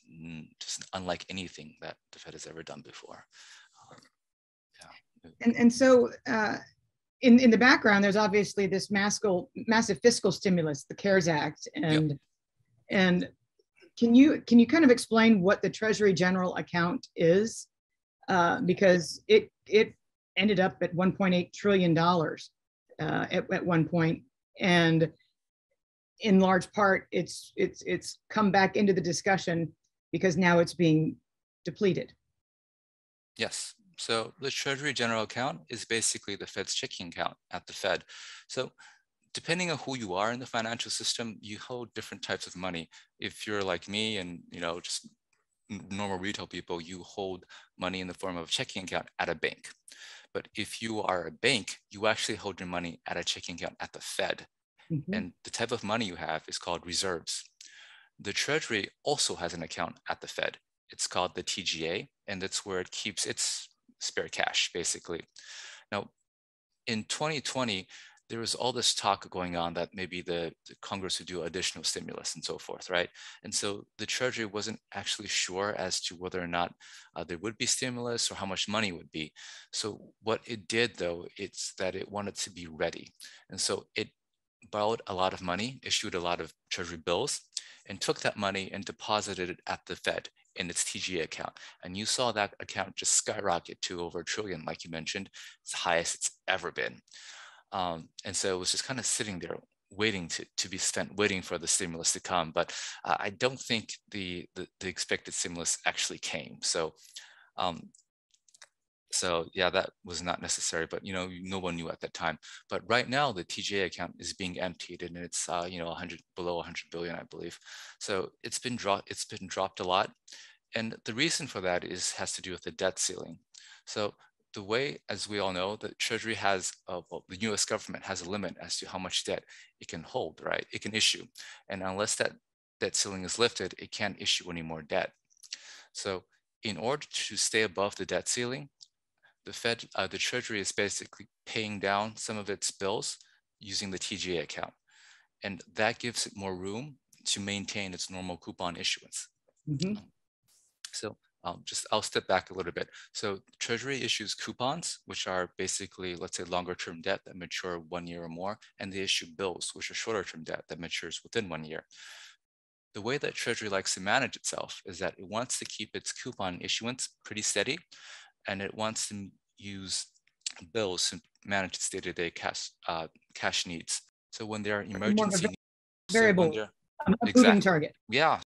just unlike anything that the Fed has ever done before. Um, yeah. And, and so uh, in, in the background, there's obviously this massive, massive fiscal stimulus, the CARES Act. And, yep. and can you, can you kind of explain what the Treasury General account is? Uh, because it, it ended up at 1.8 trillion dollars uh, at, at one point, and in large part, it's it's it's come back into the discussion because now it's being depleted. Yes. So the Treasury General Account is basically the Fed's checking account at the Fed. So depending on who you are in the financial system, you hold different types of money. If you're like me and you know just normal retail people, you hold money in the form of a checking account at a bank. But if you are a bank, you actually hold your money at a checking account at the Fed. Mm-hmm. And the type of money you have is called reserves. The Treasury also has an account at the Fed. It's called the TGA, and that's where it keeps its spare cash, basically. Now, in 2020, there was all this talk going on that maybe the, the, Congress would do additional stimulus and so forth, right? And so the Treasury wasn't actually sure as to whether or not uh, there would be stimulus or how much money would be. So what it did, though, it's that it wanted to be ready, and so it borrowed a lot of money, issued a lot of Treasury bills, and took that money and deposited it at the Fed in its TGA account. And you saw that account just skyrocket to over a trillion, like you mentioned, it's the highest it's ever been. Um, and so it was just kind of sitting there waiting to, to be spent, waiting for the stimulus to come. But uh, I don't think the, the, the, expected stimulus actually came. So, um, so yeah, that was not necessary, but you know, no one knew at that time. But right now the TGA account is being emptied and it's, uh, you know, 100 below 100 billion, I believe. So it's been dropped, it's been dropped a lot. And the reason for that is has to do with the debt ceiling. So the way, as we all know, the Treasury has, uh, well, the US government has a limit as to how much debt it can hold, right? It can issue. And unless that debt ceiling is lifted, it can't issue any more debt. So in order to stay above the debt ceiling, the Fed, uh, the Treasury is basically paying down some of its bills using the TGA account. And that gives it more room to maintain its normal coupon issuance. Mm-hmm. So um, just I'll step back a little bit. So Treasury issues coupons, which are basically, let's say, longer term debt that mature one year or more, and they issue bills, which are shorter term debt that matures within one year. The way that Treasury likes to manage itself is that it wants to keep its coupon issuance pretty steady, and it wants to use bills to manage its day-to-day cash uh, cash needs. So when there are emergency variable, so a exactly, target. Yeah,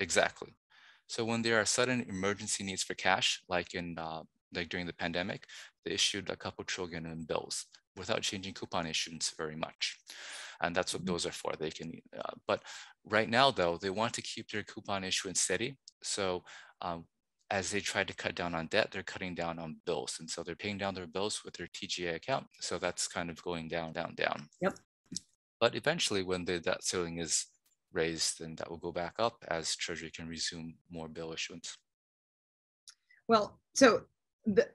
exactly. So when there are sudden emergency needs for cash, like in uh, like during the pandemic, they issued a couple trillion in bills without changing coupon issuance very much. And that's what mm-hmm. those are for. They can, uh, but right now though, they want to keep their coupon issuance steady. So um, as they try to cut down on debt, they're cutting down on bills. And so they're paying down their bills with their TGA account. So that's kind of going down, down, down. Yep. But eventually when the debt ceiling is raised, then that will go back up as Treasury can resume more bill issuance. Well, so the,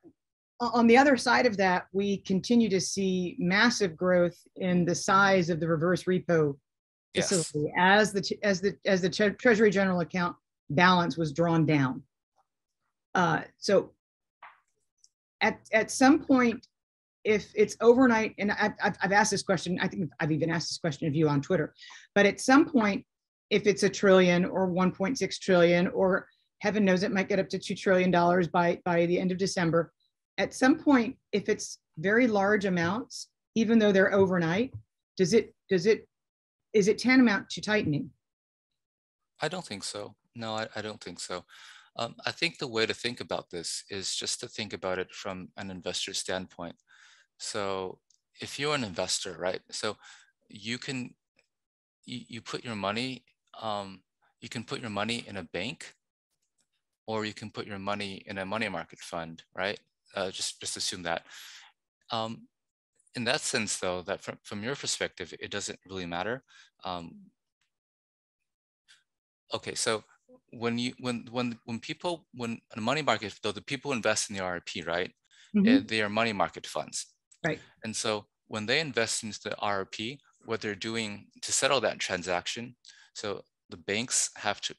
on the other side of that, we continue to see massive growth in the size of the reverse repo facility yes. as the as the as the Treasury General Account balance was drawn down. Uh, so at at some point, if it's overnight, and I've, I've asked this question, I think I've even asked this question of you on Twitter, but at some point, if it's a trillion or 1.6 trillion, or heaven knows it might get up to $2 trillion by, by the end of December, at some point, if it's very large amounts, even though they're overnight, does it, does it, is it tantamount to tightening? I don't think so. No, I, I don't think so. Um, I think the way to think about this is just to think about it from an investor standpoint. So if you're an investor, right? So you can you, you put your money um, you can put your money in a bank or you can put your money in a money market fund, right? Uh, just, just assume that. Um, in that sense, though, that from, from your perspective, it doesn't really matter. Um, okay, so when you when when when people when a money market though the people invest in the RRP, right? Mm-hmm. They are money market funds, right? And so when they invest into the RRP, what they're doing to settle that transaction, so the banks have to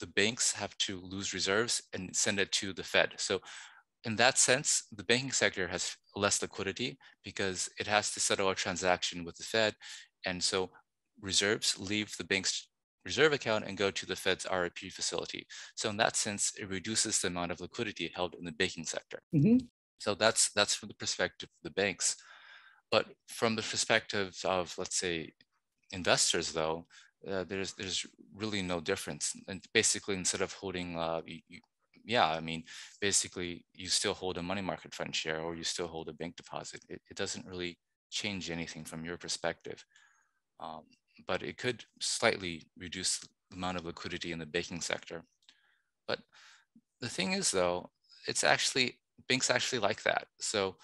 the banks have to lose reserves and send it to the Fed. So in that sense, the banking sector has less liquidity because it has to settle a transaction with the Fed. And so reserves leave the bank's reserve account and go to the Fed's RRP facility. So in that sense, it reduces the amount of liquidity held in the banking sector. Mm-hmm. So that's that's from the perspective of the banks. But from the perspective of, let's say, investors, though, uh, there's there's really no difference. And basically, instead of holding, uh, you, yeah, I mean, basically, you still hold a money market fund share or you still hold a bank deposit. It, it doesn't really change anything from your perspective. Um, but it could slightly reduce the amount of liquidity in the banking sector. But the thing is, though, it's actually banks actually like that. So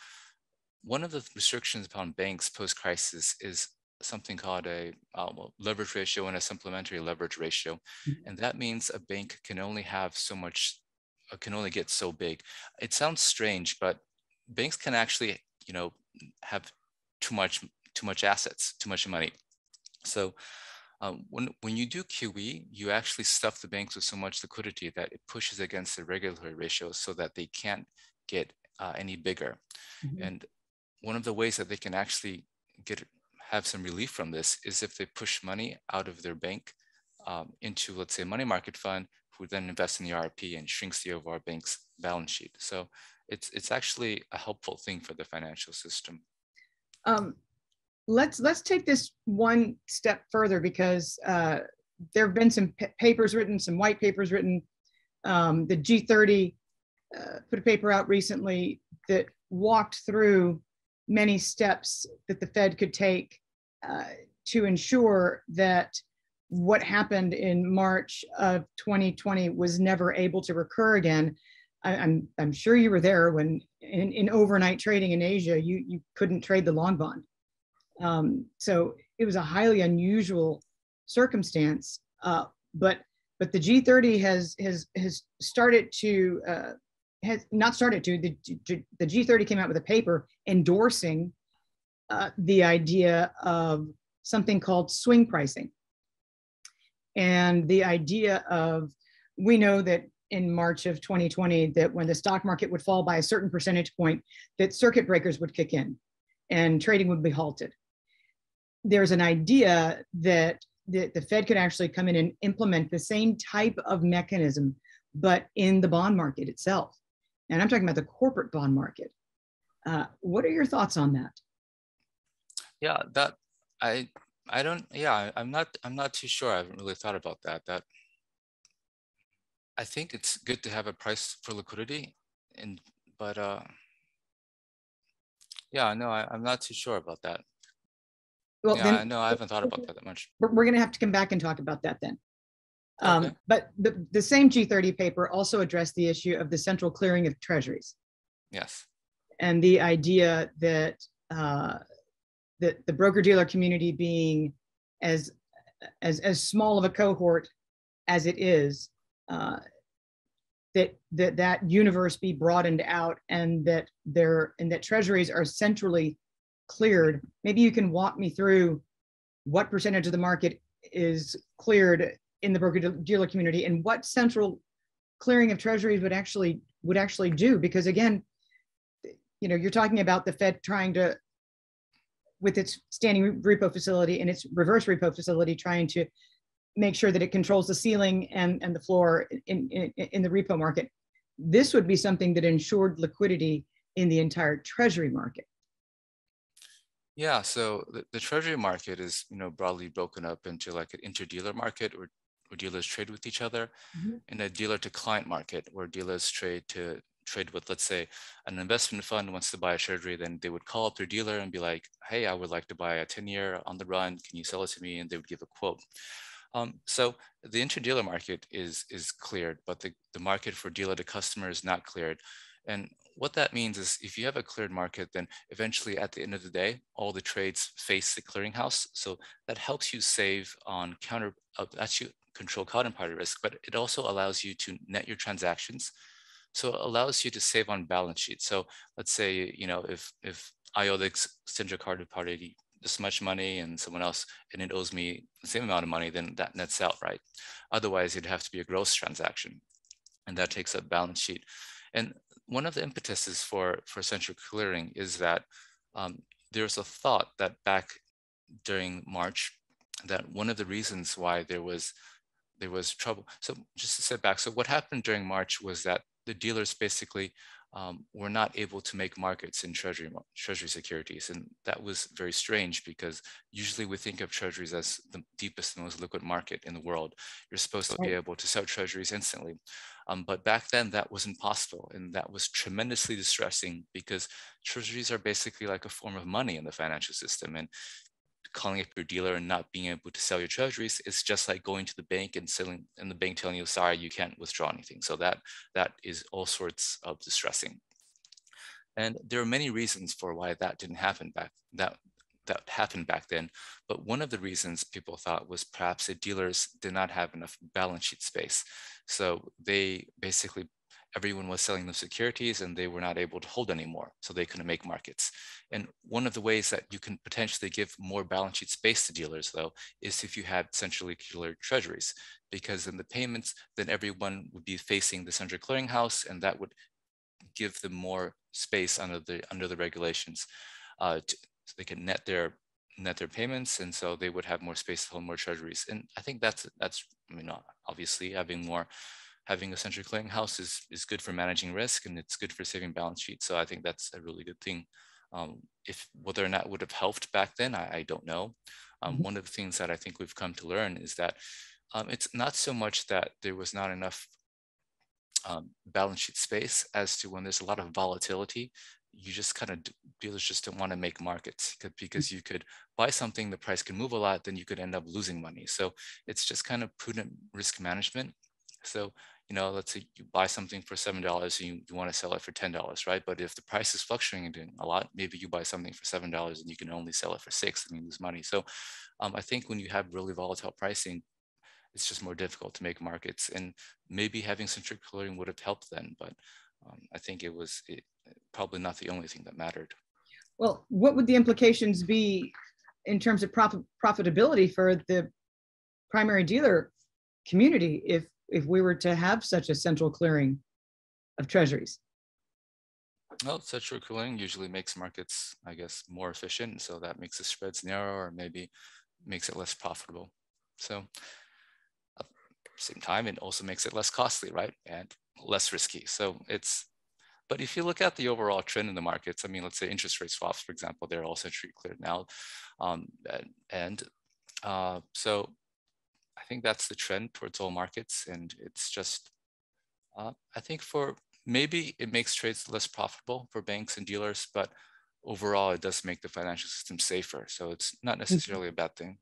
one of the restrictions upon banks post-crisis is something called a uh, leverage ratio and a supplementary leverage ratio. Mm-hmm. And that means a bank can only have so much, uh, can only get so big. It sounds strange, but banks can actually, you know, have too much, too much assets, too much money. So um, when, when you do QE, you actually stuff the banks with so much liquidity that it pushes against the regulatory ratios so that they can't get uh, any bigger. Mm-hmm. And one of the ways that they can actually get have some relief from this is if they push money out of their bank um, into, let's say, a money market fund, who then invests in the RP and shrinks the overall bank's balance sheet. So it's it's actually a helpful thing for the financial system. Um, let's let's take this one step further because uh, there have been some papers written, some white papers written. Um, the G30 uh, put a paper out recently that walked through many steps that the Fed could take uh, to ensure that what happened in March of 2020 was never able to recur again. I, am I'm, I'm sure you were there when in, in overnight trading in Asia, you, you couldn't trade the long bond. Um, so it was a highly unusual circumstance. Uh, but but the G30 has has has started to uh, has not started to. The, the G30 came out with a paper endorsing uh, the idea of something called swing pricing. And the idea of, we know that in March of 2020, that when the stock market would fall by a certain percentage point, that circuit breakers would kick in and trading would be halted. There's an idea that the, the Fed could actually come in and implement the same type of mechanism, but in the bond market itself. And I'm talking about the corporate bond market. Uh, what are your thoughts on that? Yeah, that I I don't. Yeah, I'm not. I'm not too sure. I haven't really thought about that. That I think it's good to have a price for liquidity, and but uh, yeah, no, I, I'm not too sure about that. Well, yeah, then, no, I haven't thought about that that much. We're going to have to come back and talk about that then. Um, okay. But the, the same G30 paper also addressed the issue of the central clearing of treasuries. Yes. And the idea that uh, that the broker dealer community being as as as small of a cohort as it is, uh, that that that universe be broadened out and that there and that treasuries are centrally cleared. Maybe you can walk me through what percentage of the market is cleared in the broker dealer community and what central clearing of treasuries would actually would actually do. Because again you know you're talking about the fed trying to with its standing repo facility and its reverse repo facility trying to make sure that it controls the ceiling and, and the floor in, in, in the repo market. This would be something that ensured liquidity in the entire treasury market. Yeah, so the, the treasury market is, you know, broadly broken up into like an interdealer market where, where dealers trade with each other, mm-hmm. and a dealer to client market where dealers trade to trade with, let's say, an investment fund wants to buy a treasury, then they would call up their dealer and be like, "Hey, I would like to buy a 10-year on the run. Can you sell it to me?" And they would give a quote. Um, so the interdealer market is is cleared, but the, the market for dealer to customer is not cleared. And what that means is if you have a cleared market, then eventually at the end of the day, all the trades face the clearinghouse. So that helps you save on counter, uh, that's control counterparty risk, but it also allows you to net your transactions. So it allows you to save on balance sheet. So let's say, you know, if, if I owe the central party this much money and someone else, and it owes me the same amount of money, then that nets out, right? Otherwise, it'd have to be a gross transaction. And that takes up balance sheet. And one of the impetuses for, for central clearing is that um, there's a thought that back during March, that one of the reasons why there was there was trouble. So just to step back, so what happened during March was that the dealers basically um, were not able to make markets in treasury treasury securities, and that was very strange because usually we think of treasuries as the deepest and most liquid market in the world. You're supposed to be able to sell treasuries instantly, um, but back then that wasn't possible, and that was tremendously distressing because treasuries are basically like a form of money in the financial system, and calling up your dealer and not being able to sell your treasuries is just like going to the bank and selling and the bank telling you sorry you can't withdraw anything so that that is all sorts of distressing and there are many reasons for why that didn't happen back that that happened back then. But one of the reasons people thought was perhaps the dealers did not have enough balance sheet space. So they basically, everyone was selling them securities and they were not able to hold anymore. So they couldn't make markets. And one of the ways that you can potentially give more balance sheet space to dealers, though, is if you had centrally cleared treasuries, because in the payments, then everyone would be facing the central clearinghouse, and that would give them more space under the under the regulations. Uh, to, so they can net their net their payments, and so they would have more space to hold more treasuries. And I think that's that's I mean obviously having more having a central clearinghouse is is good for managing risk and it's good for saving balance sheets. So I think that's a really good thing. Um, if whether or not would have helped back then, I, I don't know. Um, mm-hmm. One of the things that I think we've come to learn is that um, it's not so much that there was not enough um, balance sheet space as to when there's a lot of volatility you just kind of dealers just don't want to make markets mm. because you could buy something the price can move a lot then you could end up losing money so it's just kind of prudent risk management so you know let's say you buy something for seven dollars and you, you want to sell it for ten dollars right but if the price is fluctuating a lot maybe you buy something for seven dollars and you can only sell it for six and you lose money so um, i think when you have really volatile pricing it's just more difficult to make markets and maybe having centric clearing would have helped then but um, I think it was it, probably not the only thing that mattered. Well, what would the implications be in terms of profit, profitability for the primary dealer community if if we were to have such a central clearing of treasuries? Well, central clearing usually makes markets, I guess, more efficient. So that makes the spreads narrower or maybe makes it less profitable. So at the same time, it also makes it less costly, right? And less risky. So it's, but if you look at the overall trend in the markets, I mean, let's say interest rate swaps, for example, they're all centrally cleared now. Um, and, and uh, so I think that's the trend towards all markets. And it's just, uh, I think for maybe it makes trades less profitable for banks and dealers, but overall it does make the financial system safer. So it's not mm-hmm. necessarily a bad thing.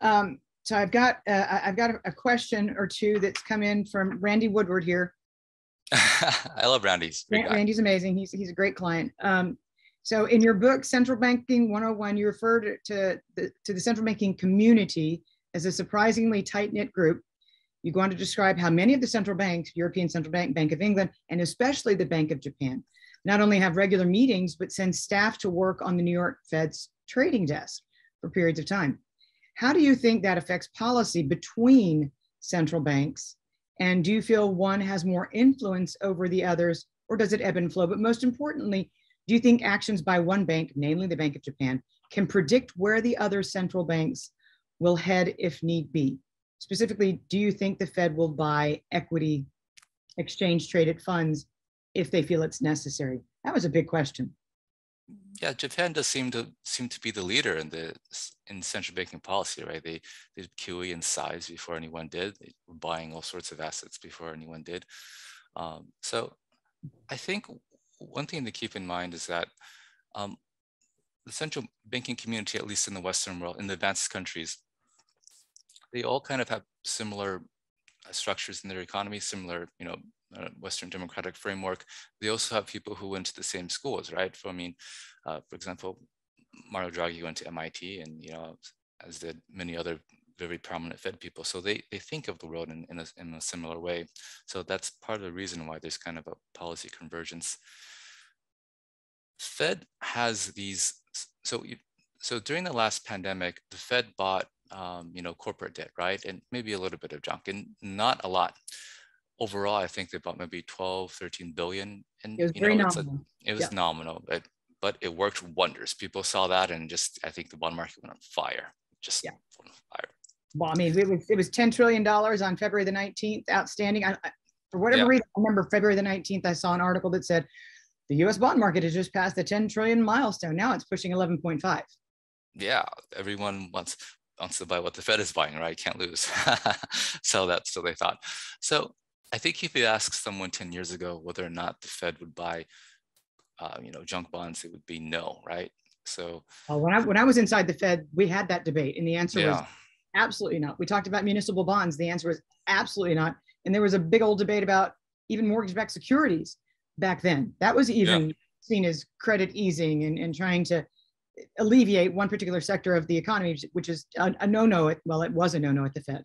Um, so I've got uh, I've got a question or two that's come in from Randy Woodward here. I love Randy's. Randy's amazing. He's he's a great client. Um, so in your book, Central Banking 101, you referred to the to the central banking community as a surprisingly tight knit group. You go on to describe how many of the central banks, European Central Bank, Bank of England, and especially the Bank of Japan, not only have regular meetings but send staff to work on the New York Fed's trading desk for periods of time. How do you think that affects policy between central banks? And do you feel one has more influence over the others, or does it ebb and flow? But most importantly, do you think actions by one bank, namely the Bank of Japan, can predict where the other central banks will head if need be? Specifically, do you think the Fed will buy equity exchange traded funds if they feel it's necessary? That was a big question yeah, Japan does seem to seem to be the leader in the in central banking policy, right? They did QE in size before anyone did. They were buying all sorts of assets before anyone did. Um, so I think one thing to keep in mind is that um, the central banking community, at least in the Western world, in the advanced countries, they all kind of have similar uh, structures in their economy, similar, you know, uh, Western democratic framework. They also have people who went to the same schools, right? For, I mean, uh, for example, Mario Draghi went to MIT and, you know, as did many other very prominent Fed people. So they, they think of the world in, in, a, in a similar way. So that's part of the reason why there's kind of a policy convergence. Fed has these, so, so during the last pandemic, the Fed bought, um, you know, corporate debt, right? And maybe a little bit of junk and not a lot overall, I think they bought maybe 12, 13 billion. And it was you very know, nominal. A, it was yeah. nominal, but but it worked wonders. People saw that and just I think the bond market went on fire. Just yeah. on fire. Well, I mean, it was it was 10 trillion dollars on February the 19th, outstanding. I, I, for whatever yeah. reason, I remember February the 19th, I saw an article that said the US bond market has just passed the 10 trillion milestone. Now it's pushing 11.5. Yeah, everyone wants to buy what the Fed is buying, right? Can't lose. so that's so they thought. So I think if you ask someone 10 years ago whether or not the Fed would buy, uh, you know, junk bonds, it would be no, right? So uh, when I when I was inside the Fed, we had that debate, and the answer yeah. was absolutely not. We talked about municipal bonds. The answer was absolutely not. And there was a big old debate about even mortgage-backed securities back then. That was even yeah. seen as credit easing and, and trying to alleviate one particular sector of the economy, which is a, a no-no. Well, it was a no-no at the Fed.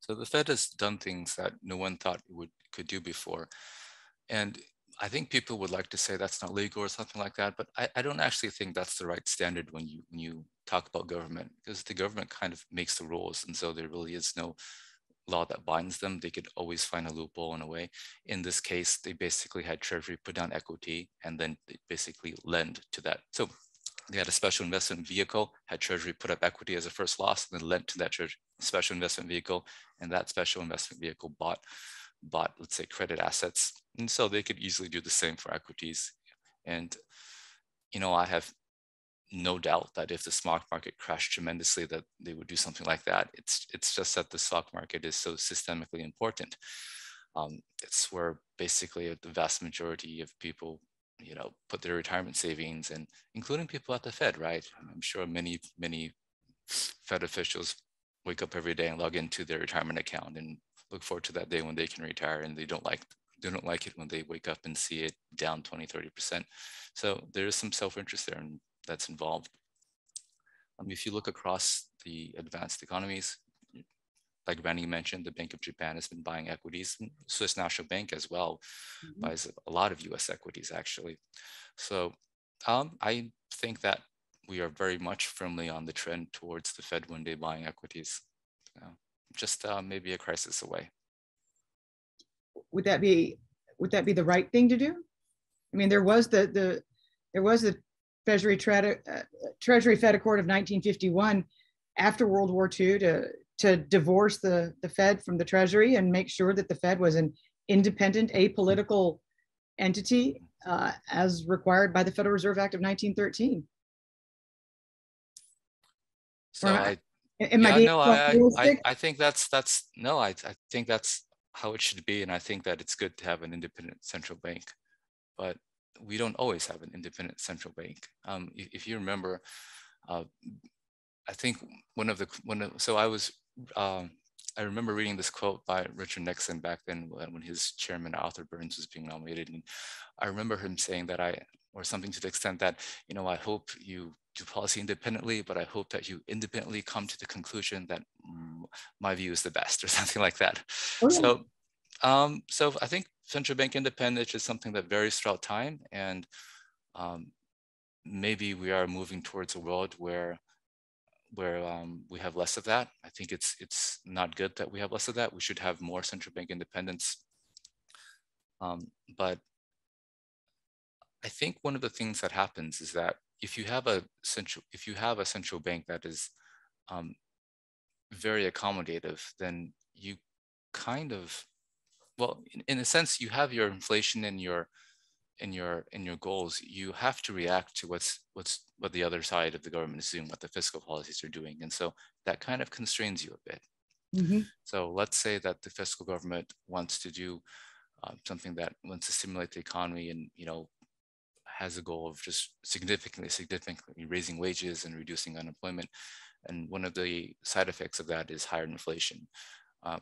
So the Fed has done things that no one thought it would could do before. And I think people would like to say that's not legal or something like that, but I, I don't actually think that's the right standard when you when you talk about government, because the government kind of makes the rules. And so there really is no law that binds them. They could always find a loophole in a way. In this case, they basically had Treasury put down equity and then they basically lend to that. So they had a special investment vehicle, had Treasury put up equity as a first loss, and then lent to that special investment vehicle, and that special investment vehicle bought, bought, let's say, credit assets. And so they could easily do the same for equities. And, you know, I have no doubt that if the stock market crashed tremendously, that they would do something like that. It's, it's just that the stock market is so systemically important. Um, it's where basically the vast majority of people you know, put their retirement savings and including people at the Fed, right? I'm sure many, many Fed officials wake up every day and log into their retirement account and look forward to that day when they can retire and they don't like they don't like it when they wake up and see it down 20 30% so there is some self-interest there and that's involved um, if you look across the advanced economies like Randy mentioned, the Bank of Japan has been buying equities, Swiss National Bank as well mm-hmm. buys a lot of US equities actually. So um, I think that we are very much firmly on the trend towards the Fed one day buying equities. just uh, maybe a crisis away. Would that be would that be the right thing to do? I mean, there was the the there was the Treasury Tre- uh, Treasury Fed Accord of 1951 after World War II to to divorce the the Fed from the Treasury and make sure that the Fed was an independent, apolitical entity uh, as required by the Federal Reserve Act of 1913. So I, am yeah, I no, I, I, I, think that's that's no, I, I think that's how it should be, and I think that it's good to have an independent central bank, but we don't always have an independent central bank. Um, if, if, you remember, uh, I think one of the one of, so I was um, I remember reading this quote by Richard Nixon back then when his chairman Arthur Burns was being nominated, and I remember him saying that I or something to the extent that you know I hope you do policy independently, but I hope that you independently come to the conclusion that mm, my view is the best or something like that. So, um, so I think central bank independence is something that varies throughout time. And um, maybe we are moving towards a world where where um, we have less of that. I think it's it's not good that we have less of that. We should have more central bank independence. Um, but I think one of the things that happens is that if you have a central if you have a central bank that is um, very accommodative, then you kind of well, in, in a sense, you have your inflation and your in your in your goals. You have to react to what's what's what the other side of the government is doing, what the fiscal policies are doing, and so that kind of constrains you a bit. Mm-hmm. So let's say that the fiscal government wants to do uh, something that wants to stimulate the economy and you know has a goal of just significantly, significantly raising wages and reducing unemployment. And one of the side effects of that is higher inflation. Uh,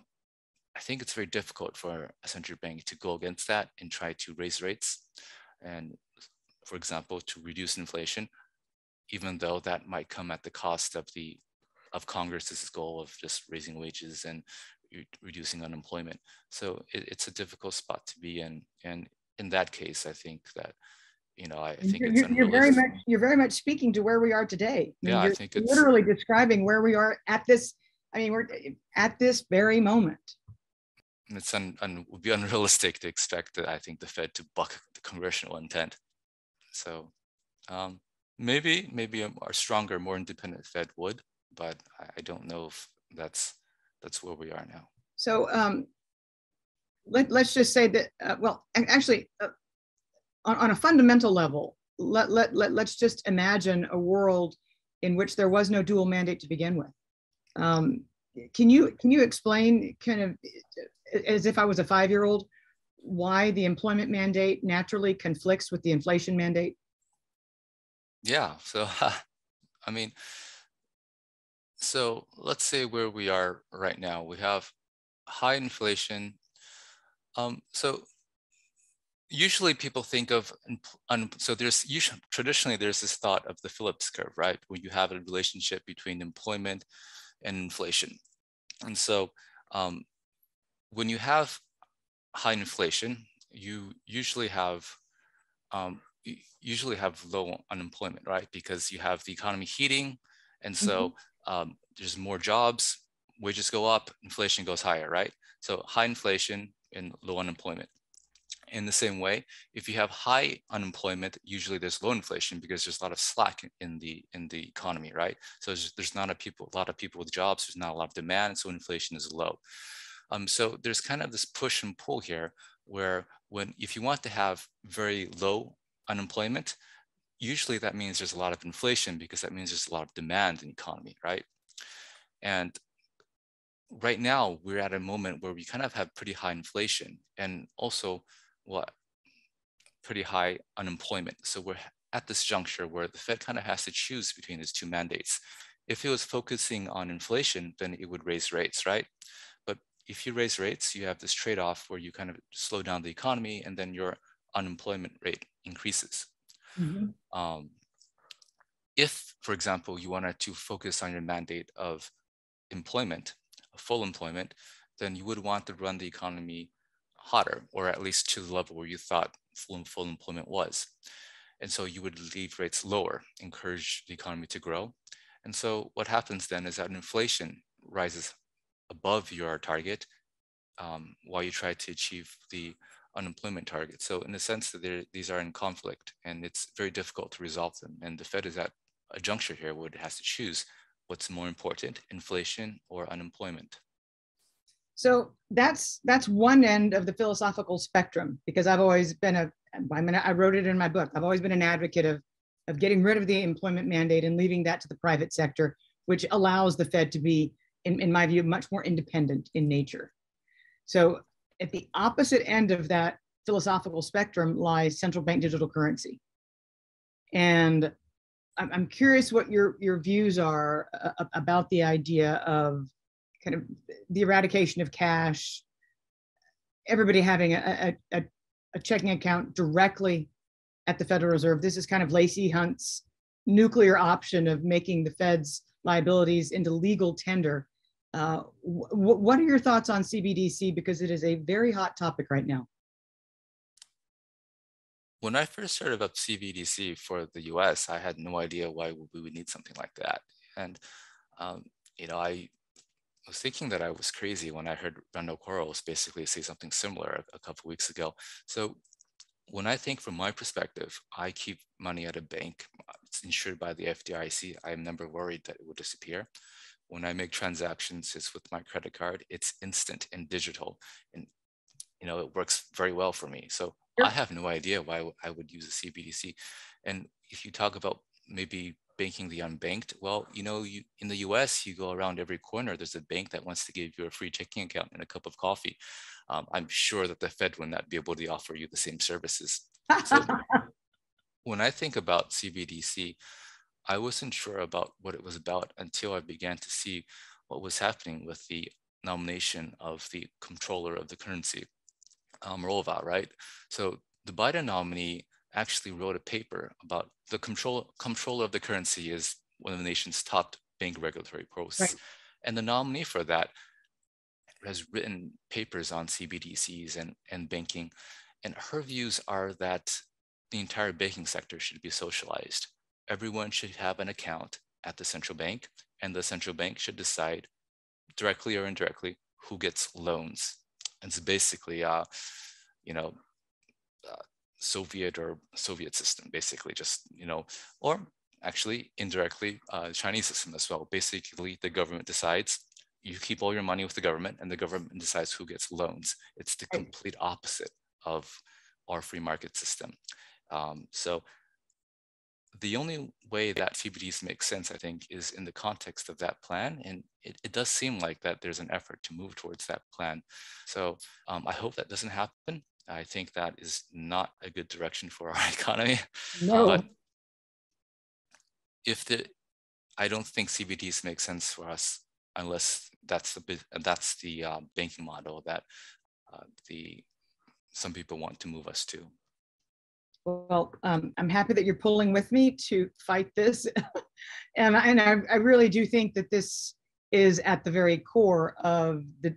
I think it's very difficult for a central bank to go against that and try to raise rates. And for example, to reduce inflation, even though that might come at the cost of the of Congress's goal of just raising wages and re reducing unemployment. So it, it's a difficult spot to be in. And in that case, I think that you know, I think you're, you're very much you're very much speaking to where we are today. I mean, yeah, I think it's literally describing where we are at this. I mean, we're at this very moment. It's un, un, would be unrealistic to expect that I think the Fed to buck the congressional intent. So um, maybe maybe a, stronger, more independent Fed would, but I, I don't know if that's that's where we are now. So um, let, let's just say that, uh, well, actually, uh, on, on a fundamental level, let, let, let, let's just imagine a world in which there was no dual mandate to begin with. Um, can you can you explain kind of as if I was a five-year-old why the employment mandate naturally conflicts with the inflation mandate? Yeah, so I mean, so let's say where we are right now, we have high inflation. Um, so usually people think of so there's usually traditionally there's this thought of the Phillips curve, right, where you have a relationship between employment and inflation, and so um, when you have high inflation, you usually have um, usually have low unemployment, right, because you have the economy heating, and so mm-hmm. um, there's more jobs, wages go up, inflation goes higher, right? So high inflation and low unemployment in the same way, if you have high unemployment, usually there's low inflation because there's a lot of slack in the in the economy, right? So there's, there's not a people a lot of people with jobs. There's not a lot of demand, so inflation is low. Um, so there's kind of this push and pull here, where when if you want to have very low unemployment, usually that means there's a lot of inflation because that means there's a lot of demand in the economy, right? And right now we're at a moment where we kind of have pretty high inflation and also what pretty high unemployment. So we're at this juncture where the Fed kind of has to choose between these two mandates. If it was focusing on inflation, then it would raise rates, right? If you raise rates, you have this trade-off where you kind of slow down the economy and then your unemployment rate increases. Mm-hmm. Um, if, for example, you wanted to focus on your mandate of employment, full employment, then you would want to run the economy hotter, or at least to the level where you thought full, full employment was. And so you would leave rates lower, encourage the economy to grow. And so what happens then is that inflation rises above your target um, while you try to achieve the unemployment target. So in the sense that these are in conflict and it's very difficult to resolve them. And the Fed is at a juncture here where it has to choose what's more important, inflation or unemployment. So that's that's one end of the philosophical spectrum because I've always been a I mean I wrote it in my book. I've always been an advocate of of getting rid of the employment mandate and leaving that to the private sector, which allows the Fed to be, in, in my view, much more independent in nature. So at the opposite end of that philosophical spectrum lies central bank digital currency. And I'm, curious what your, your views are uh, about the idea of kind of the eradication of cash, everybody having a, a, a checking account directly at the Federal Reserve. This is kind of Lacey Hunt's nuclear option of making the Fed's liabilities into legal tender. Uh, what are your thoughts on CBDC? Because it is a very hot topic right now. When I first heard about CBDC for the US, I had no idea why we would need something like that. And, um, you know, I was thinking that I was crazy when I heard Randal Quarles basically say something similar a, a couple weeks ago. So when I think from my perspective, I keep money at a bank. It's insured by the FDIC. I am never worried that it will disappear. When I make transactions, it's with my credit card. It's instant and digital, and you know it works very well for me. So I have no idea why I would use a CBDC. And if you talk about maybe banking the unbanked, well, you know, you, in the US, you go around every corner, there's a bank that wants to give you a free checking account and a cup of coffee. Um, I'm sure that the Fed would not be able to offer you the same services. So when I think about CBDC, I wasn't sure about what it was about until I began to see what was happening with the nomination of the comptroller of the currency, um, Rova, right? So the Biden nominee actually wrote a paper about the control comptroller of the currency is one of the nation's top bank regulatory posts. Right. And the nominee for that has written papers on CBDCs and, and banking. And her views are that the entire banking sector should be socialized. Everyone should have an account at the central bank, and the central bank should decide directly or indirectly who gets loans. And it's basically, uh, you know, uh, Soviet or Soviet system, basically just, you know, or actually indirectly uh, Chinese system as well. Basically, the government decides you keep all your money with the government and the government decides who gets loans. It's the complete opposite of our free market system. Um, so the only way that CBDs make sense, I think, is in the context of that plan. And it, it does seem like that there's an effort to move towards that plan. So um, I hope that doesn't happen. I think that is not a good direction for our economy. No. But if the, I don't think CBDs make sense for us unless that's the that's the uh, banking model that uh, the some people want to move us to. Well, um, I'm happy that you're pulling with me to fight this, and and I, I really do think that this is at the very core of the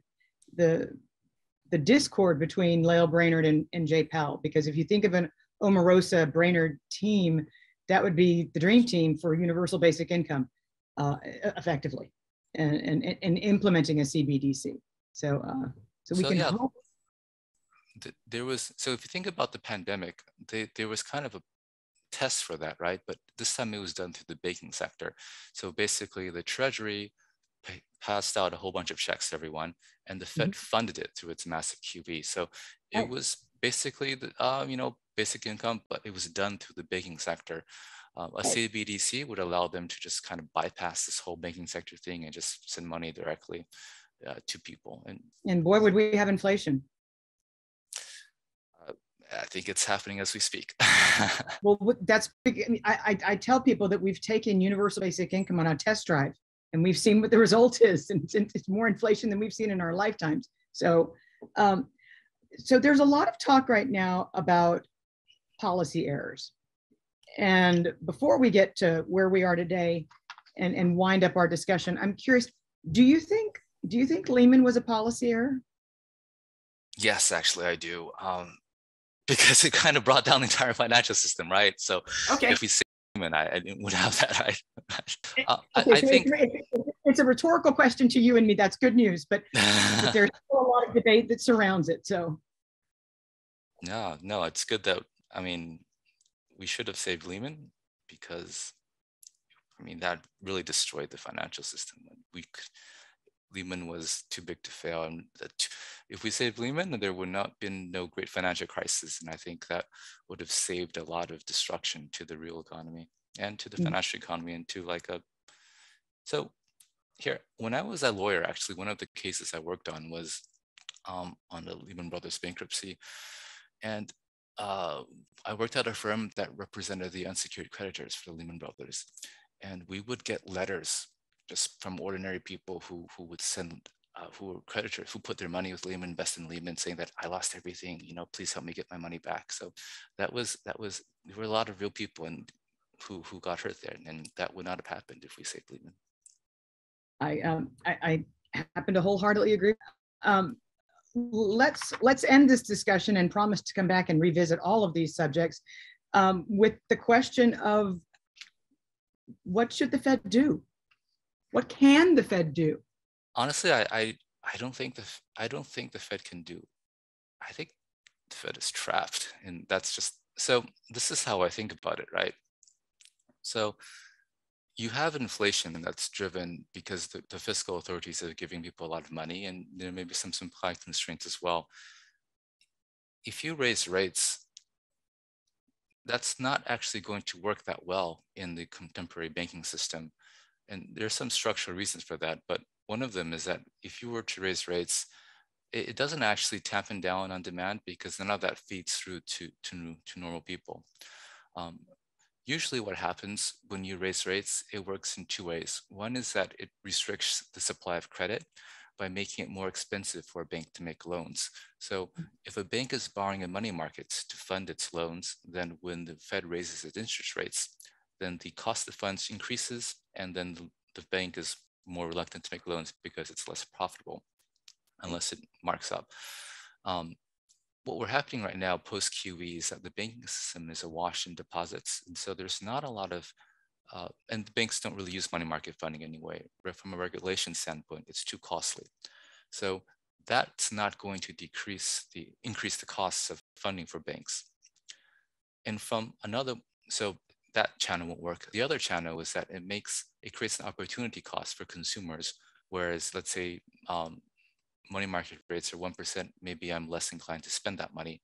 the the discord between Lael Brainard and, and Jay Powell. Because if you think of an Omarova Brainard team, that would be the dream team for universal basic income, uh, effectively and, and, and implementing a CBDC. So, uh, so we so, can yeah, hope. There was, so if you think about the pandemic, they, there was kind of a test for that, right? But this time it was done through the banking sector. So basically the treasury passed out a whole bunch of checks to everyone and the Fed mm-hmm. funded it through its massive QE. So it oh. was basically the, uh, you know, basic income, but it was done through the banking sector. Um, a CBDC would allow them to just kind of bypass this whole banking sector thing and just send money directly uh, to people. And and boy, would we have inflation. I think it's happening as we speak. well, that's I, I, I tell people that we've taken universal basic income on a test drive, and we've seen what the result is, and it's more inflation than we've seen in our lifetimes. So, um, so there's a lot of talk right now about policy errors and before we get to where we are today and, and wind up our discussion, I'm curious, do you think Do you think Lehman was a policy error? Yes, actually, I do. Um, because it kind of brought down the entire financial system, right? So okay. if we say Lehman, I, I would have that. I, uh, okay, I, I so think it's, it's, a rhetorical question to you and me. That's good news, but, but there's still a lot of debate that surrounds it. So no, no, it's good that I mean we should have saved Lehman because I mean that really destroyed the financial system. We could, Lehman was too big to fail. And if we saved Lehman, there would not been no great financial crisis. And I think that would have saved a lot of destruction to the real economy and to the mm-hmm. financial economy and to like a, so here, when I was a lawyer, actually, one of the cases I worked on was um, on the Lehman Brothers bankruptcy. And uh, I worked at a firm that represented the unsecured creditors for the Lehman Brothers. And we would get letters just from ordinary people who who would send uh, who were creditors who put their money with Lehman, invest in Lehman, saying that I lost everything. You know, please help me get my money back. So that was that was there were a lot of real people and who who got hurt there, and that would not have happened if we saved Lehman. I um I, I happen to wholeheartedly agree. Um, let's let's end this discussion and promise to come back and revisit all of these subjects um, with the question of what should the Fed do? What can the Fed do? Honestly, I, I, I don't think the I don't think the Fed can do. I think the Fed is trapped, and that's just so. This is how I think about it, right? So you have inflation that's driven because the, the fiscal authorities are giving people a lot of money, and there may be some supply constraints as well. If you raise rates, that's not actually going to work that well in the contemporary banking system and there's some structural reasons for that, but one of them is that if you were to raise rates, it, it doesn't actually tampen down on demand because none of that feeds through to, to, to normal people. Um, usually what happens when you raise rates, it works in two ways. One is that it restricts the supply of credit by making it more expensive for a bank to make loans. So if a bank is borrowing in money markets to fund its loans, then when the Fed raises its interest rates, then the cost of funds increases and then the, bank is more reluctant to make loans because it's less profitable unless it marks up. Um, what we're happening right now post QE is that the banking system is awash in deposits. And so there's not a lot of, uh, and banks don't really use money market funding anyway. From a regulation standpoint, it's too costly. So that's not going to decrease the, increase the costs of funding for banks. And from another, so that channel won't work. The other channel is that it makes, it creates an opportunity cost for consumers. Whereas let's say um, money market rates are 1%, maybe I'm less inclined to spend that money.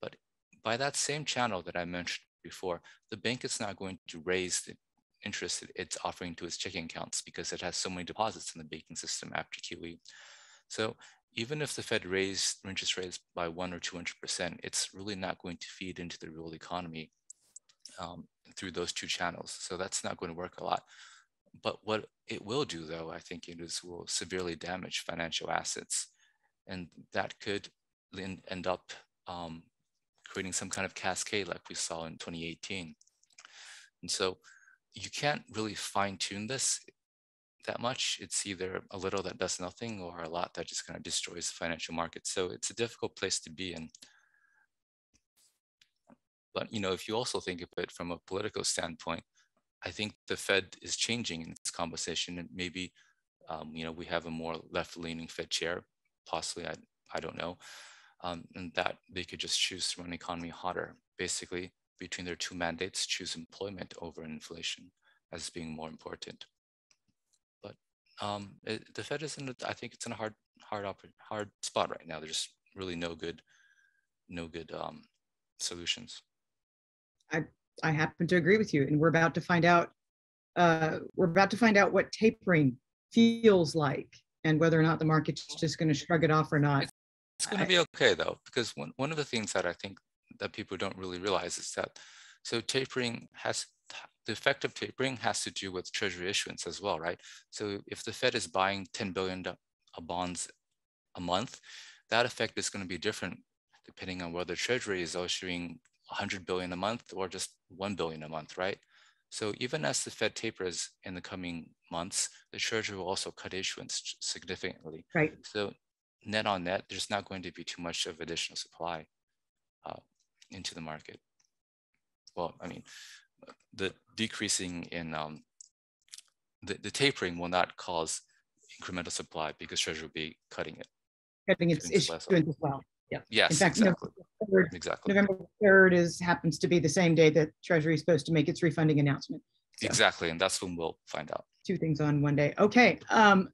But by that same channel that I mentioned before, the bank is not going to raise the interest it's offering to its checking accounts because it has so many deposits in the banking system after QE. So even if the Fed raised interest rates by one or 200%, it's really not going to feed into the real economy um, through those two channels. So that's not going to work a lot. But what it will do, though, I think it is will severely damage financial assets, and that could end up um, creating some kind of cascade like we saw in 2018. And so you can't really fine tune this that much. It's either a little that does nothing or a lot that just kind of destroys the financial market. So it's a difficult place to be in. But you know, if you also think of it from a political standpoint, I think the Fed is changing in its composition, and maybe um, you know we have a more left-leaning Fed chair, possibly. I I don't know, um, and that they could just choose to run the economy hotter. Basically, between their two mandates, choose employment over inflation as being more important. But um, it, the Fed is in. A, I think it's in a hard hard hard spot right now. There's really no good no good um, solutions. I, I happen to agree with you. And we're about to find out, uh, we're about to find out what tapering feels like and whether or not the market's just going to shrug it off or not. It's going to be okay though, because one, one of the things that I think that people don't really realize is that, so tapering has, the effect of tapering has to do with treasury issuance as well, right? So if the Fed is buying 10 billion bonds a month, that effect is going to be different depending on whether treasury is issuing 100 billion a month or just 1 billion a month, right? So even as the Fed tapers in the coming months, the Treasury will also cut issuance significantly. Right. So net on net, there's not going to be too much of additional supply uh, into the market. Well, I mean, the decreasing in um, the, the tapering will not cause incremental supply because Treasury will be cutting it. Cutting its issuance as well. Yeah. Yes, In fact, exactly. November, exactly. November 3rd is happens to be the same day that Treasury is supposed to make its refunding announcement. So, exactly. And that's when we'll find out. Two things on one day. Okay. Um,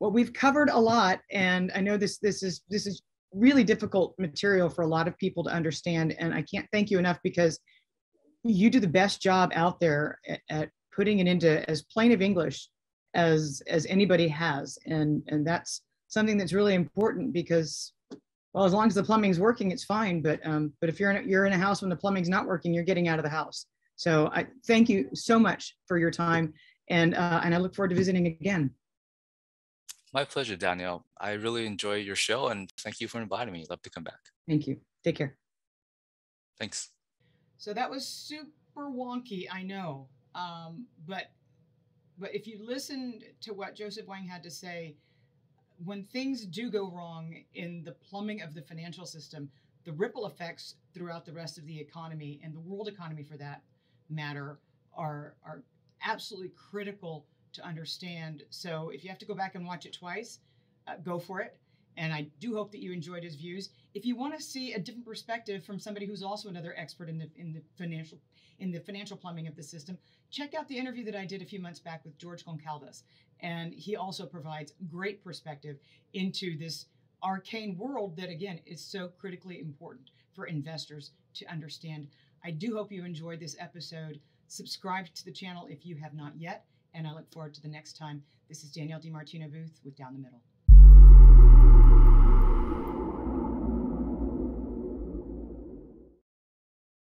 well, we've covered a lot, and I know this this is this is really difficult material for a lot of people to understand. And I can't thank you enough because you do the best job out there at, at putting it into as plain of English as as anybody has. And and that's something that's really important because well, as long as the plumbing's working, it's fine. But um, but if you're in a, you're in a house when the plumbing's not working, you're getting out of the house. So I thank you so much for your time, and uh, and I look forward to visiting again. My pleasure, Danielle. I really enjoy your show, and thank you for inviting me. Love to come back. Thank you. Take care. Thanks. So that was super wonky, I know, um, but but if you listened to what Joseph Wang had to say when things do go wrong in the plumbing of the financial system, the ripple effects throughout the rest of the economy and the world economy for that matter are, are absolutely critical to understand. So if you have to go back and watch it twice, uh, go for it. And I do hope that you enjoyed his views. If you want to see a different perspective from somebody who's also another expert in the in the financial in the financial plumbing of the system, check out the interview that I did a few months back with George Goncalves. And he also provides great perspective into this arcane world that, again, is so critically important for investors to understand. I do hope you enjoyed this episode. Subscribe to the channel if you have not yet, and I look forward to the next time. This is Danielle DiMartino Booth with Down the Middle.